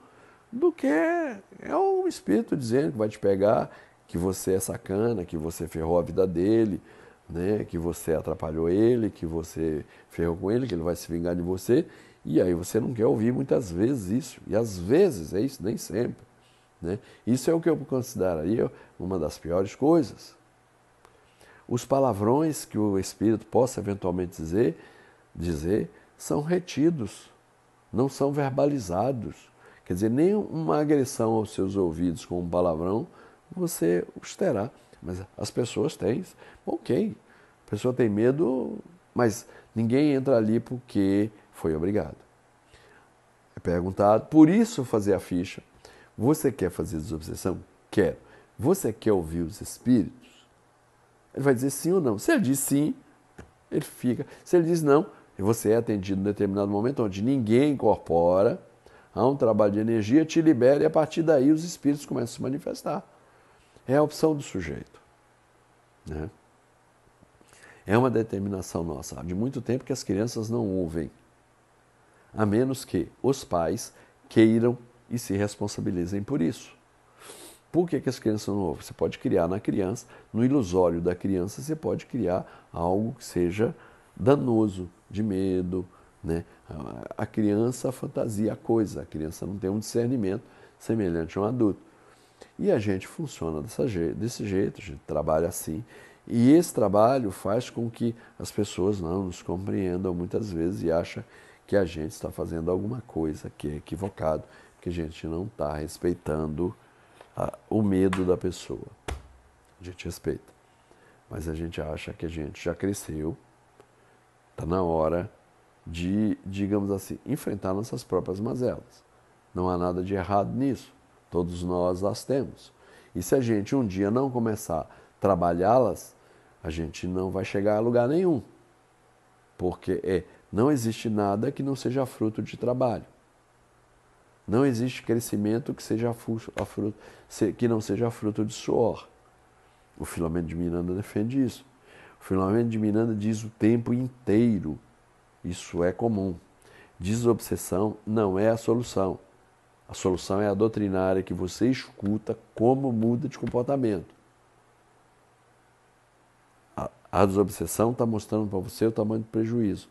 do que é um espírito dizendo que vai te pegar, que você é sacana, que você ferrou a vida dele, né, que você atrapalhou ele, que você ferrou com ele, que ele vai se vingar de você. E aí você não quer ouvir muitas vezes isso. E às vezes é isso, nem sempre. Né? Isso é o que eu consideraria uma das piores coisas. Os palavrões que o espírito possa eventualmente dizer, dizer são retidos, não são verbalizados. Quer dizer, nem uma agressão aos seus ouvidos com um palavrão você os terá. Mas as pessoas têm. Ok, a pessoa tem medo, mas ninguém entra ali porque foi obrigado. É perguntado, por isso fazer a ficha. Você quer fazer desobsessão? Quero. Você quer ouvir os espíritos? Ele vai dizer sim ou não. Se ele diz sim, ele fica. Se ele diz não, você é atendido em determinado momento onde ninguém incorpora, há um trabalho de energia, te libera e a partir daí os espíritos começam a se manifestar. É a opção do sujeito. Né? É uma determinação nossa. De muito tempo que as crianças não ouvem, a menos que os pais queiram e se responsabilizem por isso. Por que, que as crianças não ouvem? Você pode criar na criança, no ilusório da criança, você pode criar algo que seja danoso, de medo. Né? A criança fantasia a coisa, a criança não tem um discernimento semelhante a um adulto. E a gente funciona desse jeito, a gente trabalha assim. E esse trabalho faz com que as pessoas não nos compreendam muitas vezes e acham que a gente está fazendo alguma coisa que é equivocado, que a gente não está respeitando a, o medo da pessoa. A gente respeita. Mas a gente acha que a gente já cresceu, está na hora de, digamos assim, enfrentar nossas próprias mazelas. Não há nada de errado nisso. Todos nós as temos. E se a gente um dia não começar a trabalhá-las, a gente não vai chegar a lugar nenhum. Porque é, não existe nada que não seja fruto de trabalho. Não existe crescimento que, seja fruto, que não seja fruto de suor. O Filomeno de Miranda defende isso. O Filomeno de Miranda diz o tempo inteiro. Isso é comum. Desobsessão não é a solução. A solução é a doutrinária que você escuta como muda de comportamento. A, desobsessão está mostrando para você o tamanho do prejuízo.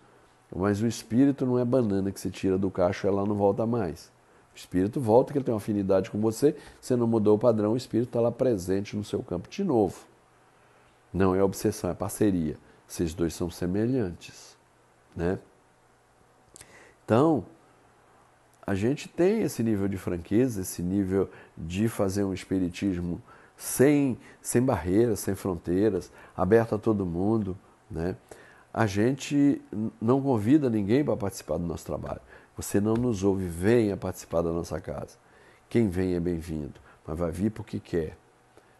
Mas o espírito não é banana que você tira do cacho e ela não volta mais. O espírito volta, que ele tem uma afinidade com você, você não mudou o padrão, o espírito está lá presente no seu campo de novo. Não é obsessão, é parceria. Vocês dois são semelhantes. Né? Então, a gente tem esse nível de franqueza, esse nível de fazer um espiritismo sem, sem barreiras, sem fronteiras, aberto a todo mundo. Né? A gente não convida ninguém para participar do nosso trabalho. Você não nos ouve, venha participar da nossa casa. Quem vem é bem-vindo, mas vai vir porque quer.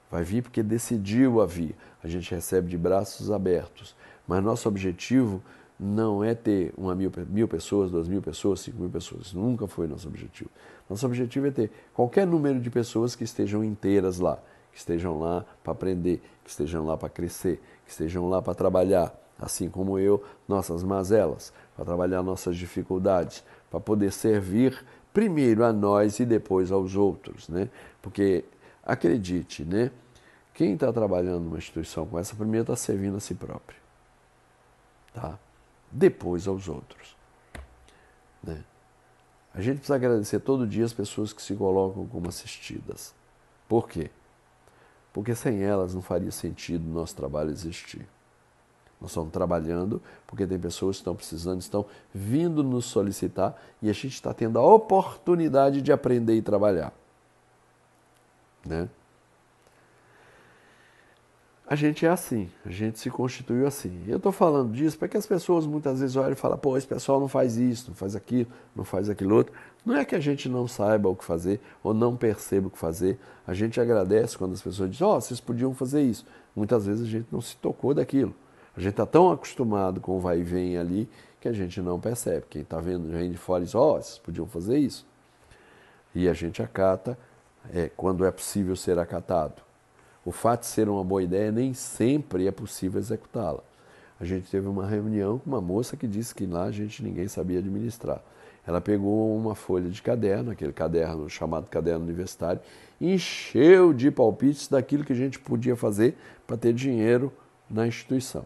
Vai vir porque decidiu a vir. A gente recebe de braços abertos. Mas nosso objetivo não é ter uma mil, mil pessoas, duas mil pessoas, cinco mil pessoas. Isso nunca foi nosso objetivo. Nosso objetivo é ter qualquer número de pessoas que estejam inteiras lá, que estejam lá para aprender, que estejam lá para crescer, que estejam lá para trabalhar, assim como eu, nossas mazelas, para trabalhar nossas dificuldades, para poder servir primeiro a nós e depois aos outros, né? Porque acredite, né? Quem está trabalhando numa instituição com essa, primeiro está servindo a si próprio, tá? depois aos outros. Né? A gente precisa agradecer todo dia as pessoas que se colocam como assistidas. Por quê? Porque sem elas não faria sentido o nosso trabalho existir. Nós estamos trabalhando porque tem pessoas que estão precisando, estão vindo nos solicitar e a gente está tendo a oportunidade de aprender e trabalhar. Né? a gente é assim, a gente se constituiu assim. Eu estou falando disso para que as pessoas muitas vezes olhem e falem, pô, esse pessoal não faz isso, não faz aquilo, não faz aquilo outro. Não é que a gente não saiba o que fazer ou não perceba o que fazer. A gente agradece quando as pessoas dizem, ó, oh, vocês podiam fazer isso. Muitas vezes a gente não se tocou daquilo. A gente está tão acostumado com o vai e vem ali que a gente não percebe. Quem está vendo vem de fora diz, ó, oh, vocês podiam fazer isso. E a gente acata é, quando é possível ser acatado. O fato de ser uma boa ideia nem sempre é possível executá-la. A gente teve uma reunião com uma moça que disse que lá a gente ninguém sabia administrar. Ela pegou uma folha de caderno, aquele caderno chamado caderno universitário, e encheu de palpites daquilo que a gente podia fazer para ter dinheiro na instituição.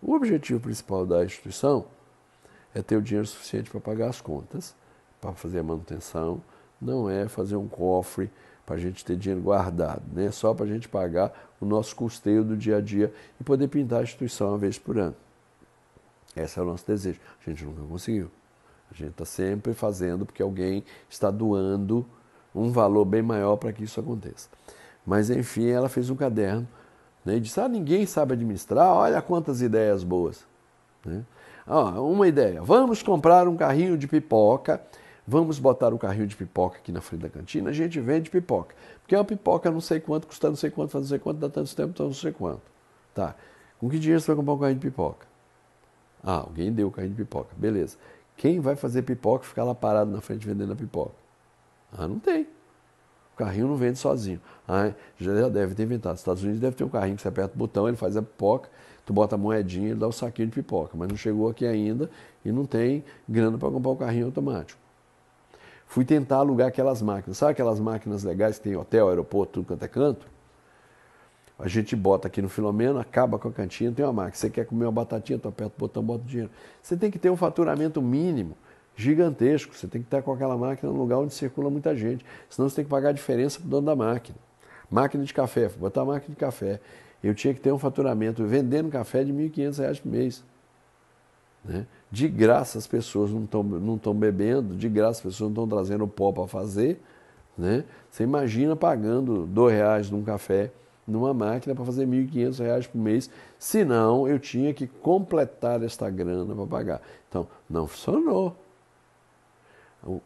O objetivo principal da instituição é ter o dinheiro suficiente para pagar as contas, para fazer a manutenção, não é fazer um cofre para a gente ter dinheiro guardado, né? só para a gente pagar o nosso custeio do dia a dia e poder pintar a instituição uma vez por ano. Esse é o nosso desejo. A gente nunca conseguiu. A gente está sempre fazendo porque alguém está doando um valor bem maior para que isso aconteça. Mas enfim, ela fez um caderno né, e disse: Ah, ninguém sabe administrar, olha quantas ideias boas. Né? Ah, uma ideia: vamos comprar um carrinho de pipoca Vamos botar o carrinho de pipoca aqui na frente da cantina, a gente vende pipoca. Porque uma pipoca não sei quanto, custa não sei quanto, faz não sei quanto, dá tanto tempo, então não sei quanto. Tá. Com que dinheiro você vai comprar um carrinho de pipoca? Ah, alguém deu o carrinho de pipoca. Beleza. Quem vai fazer pipoca ficar lá parado na frente vendendo a pipoca? Ah, não tem. O carrinho não vende sozinho. Ah, já deve ter inventado. Nos Estados Unidos deve ter um carrinho que você aperta o botão, ele faz a pipoca, tu bota a moedinha, ele dá o saquinho de pipoca. Mas não chegou aqui ainda e não tem grana para comprar o carrinho automático. Fui tentar alugar aquelas máquinas. Sabe aquelas máquinas legais que tem hotel, aeroporto, tudo quanto é canto? A gente bota aqui no Filomeno, acaba com a cantina, tem uma máquina. Você quer comer uma batatinha, tu aperta o botão, bota o dinheiro. Você tem que ter um faturamento mínimo, gigantesco. Você tem que estar com aquela máquina no lugar onde circula muita gente. Senão você tem que pagar a diferença para o dono da máquina. Máquina de café, botar a máquina de café. Eu tinha que ter um faturamento vendendo café de R$ 1.500 por mês. Né? De graça as pessoas não estão não bebendo, de graça as pessoas não estão trazendo pó para fazer. Né? Você imagina pagando dois reais num café numa máquina para fazer R$ 1.500 por mês, senão eu tinha que completar esta grana para pagar. Então, não funcionou.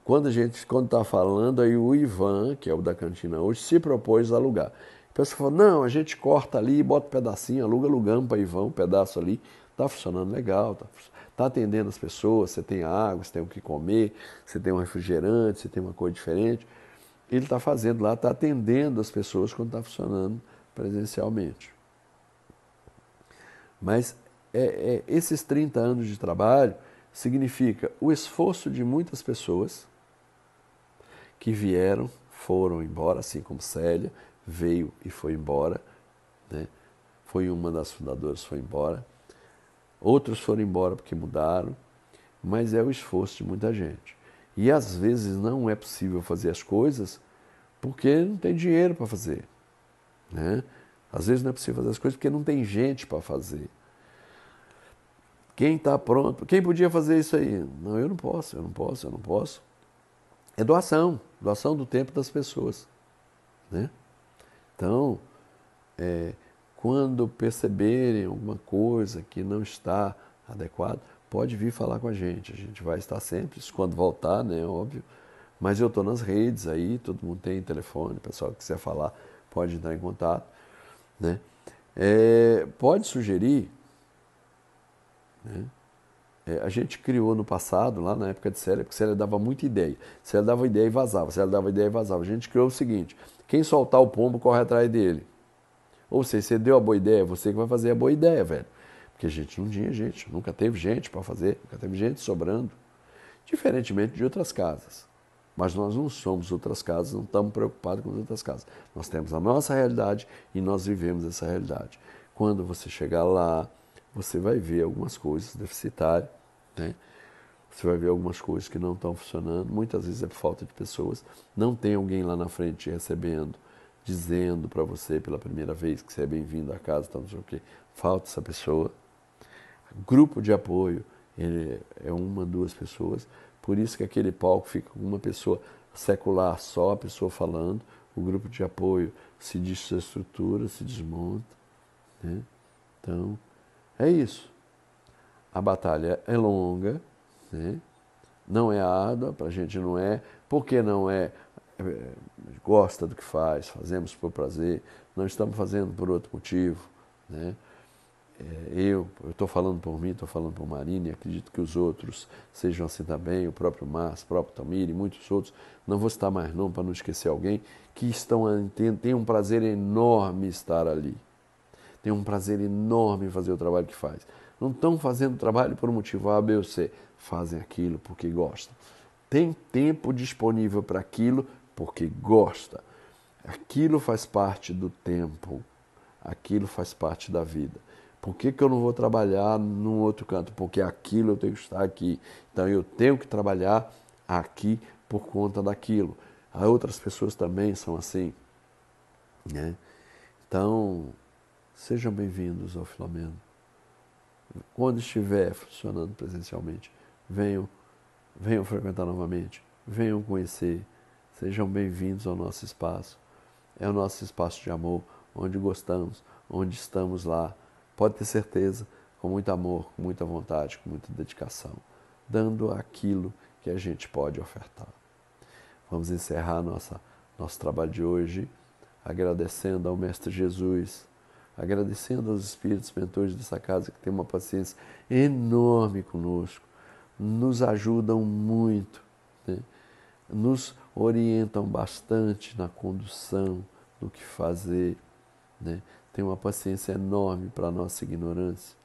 Quando a gente, quando está falando, aí o Ivan, que é o da cantina hoje, se propôs a alugar. O pessoal falou, não, a gente corta ali, bota um pedacinho, aluga, alugamos para Ivan um pedaço ali, está funcionando legal, está está atendendo as pessoas, você tem água, você tem o que comer, você tem um refrigerante, você tem uma coisa diferente. Ele está fazendo lá, está atendendo as pessoas quando está funcionando presencialmente. Mas é, é, esses 30 anos de trabalho significa o esforço de muitas pessoas que vieram, foram embora, assim como Célia veio e foi embora, né? foi uma das fundadoras, foi embora. Outros foram embora porque mudaram, mas é o esforço de muita gente. E às vezes não é possível fazer as coisas porque não tem dinheiro para fazer. Né? Às vezes não é possível fazer as coisas porque não tem gente para fazer. Quem está pronto? Quem podia fazer isso aí? Não, eu não posso, eu não posso, eu não posso. É doação, doação do tempo das pessoas. Né? Então, é, quando perceberem alguma coisa que não está adequado, pode vir falar com a gente. A gente vai estar sempre, isso quando voltar, né, óbvio. Mas eu estou nas redes aí, todo mundo tem telefone, pessoal que quiser falar pode entrar em contato. Né? É, pode sugerir, né? É, a gente criou no passado, lá na época de Célia, porque Célia dava muita ideia. Célia dava ideia e vazava, Célia dava ideia e vazava. A gente criou o seguinte: quem soltar o pombo corre atrás dele. Ou seja, você deu a boa ideia, você que vai fazer a boa ideia, velho. Porque a gente não tinha gente, nunca teve gente para fazer, nunca teve gente sobrando. Diferentemente de outras casas. Mas nós não somos outras casas, não estamos preocupados com as outras casas. Nós temos a nossa realidade e nós vivemos essa realidade. Quando você chegar lá, você vai ver algumas coisas deficitárias, né? Você vai ver algumas coisas que não estão funcionando. Muitas vezes é por falta de pessoas. Não tem alguém lá na frente recebendo dizendo para você pela primeira vez que você é bem-vindo à casa, tá, não sei o quê. Falta essa pessoa. Grupo de apoio é uma, duas pessoas. Por isso que aquele palco fica com uma pessoa secular só, a pessoa falando. O grupo de apoio se desestrutura, se desmonta. Né? Então, é isso. A batalha é longa, né? não é árdua, para a gente não é. Por que não é? É, gosta do que faz, fazemos por prazer, não estamos fazendo por outro motivo. Né? é, eu estou falando por mim, estou falando por Marina, e acredito que os outros sejam assim também, o próprio Márcio, o próprio Tamir e muitos outros, não vou citar mais não para não esquecer alguém, que estão tem um prazer enorme estar ali. Tem um prazer enorme fazer o trabalho que faz. Não estão fazendo trabalho por um motivo A, B ou C. Fazem aquilo porque gostam. Tem tempo disponível para aquilo porque gosta. Aquilo faz parte do tempo. Aquilo faz parte da vida. Por que, que eu não vou trabalhar num outro canto? Porque aquilo eu tenho que estar aqui. Então eu tenho que trabalhar aqui por conta daquilo. Há outras pessoas também são assim. Né? Então, sejam bem-vindos ao Filomeno. Quando estiver funcionando presencialmente, venham, venham frequentar novamente, venham conhecer, sejam bem-vindos ao nosso espaço. É o nosso espaço de amor, onde gostamos, onde estamos lá Pode ter certeza, com muito amor, com muita vontade, com muita dedicação, dando aquilo que a gente pode ofertar. Vamos encerrar nossa, nosso trabalho de hoje agradecendo ao Mestre Jesus, agradecendo aos espíritos mentores dessa casa que têm uma paciência enorme conosco, nos ajudam muito, né? nos orientam bastante na condução, no que fazer, né? tem uma paciência enorme para a nossa ignorância.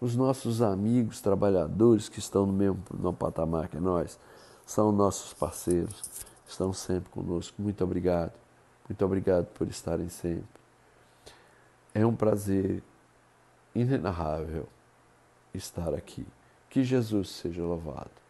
Os nossos amigos, trabalhadores que estão no mesmo no patamar que nós, são nossos parceiros, estão sempre conosco. Muito obrigado. Muito obrigado por estarem sempre. É um prazer inenarrável estar aqui. Que Jesus seja louvado.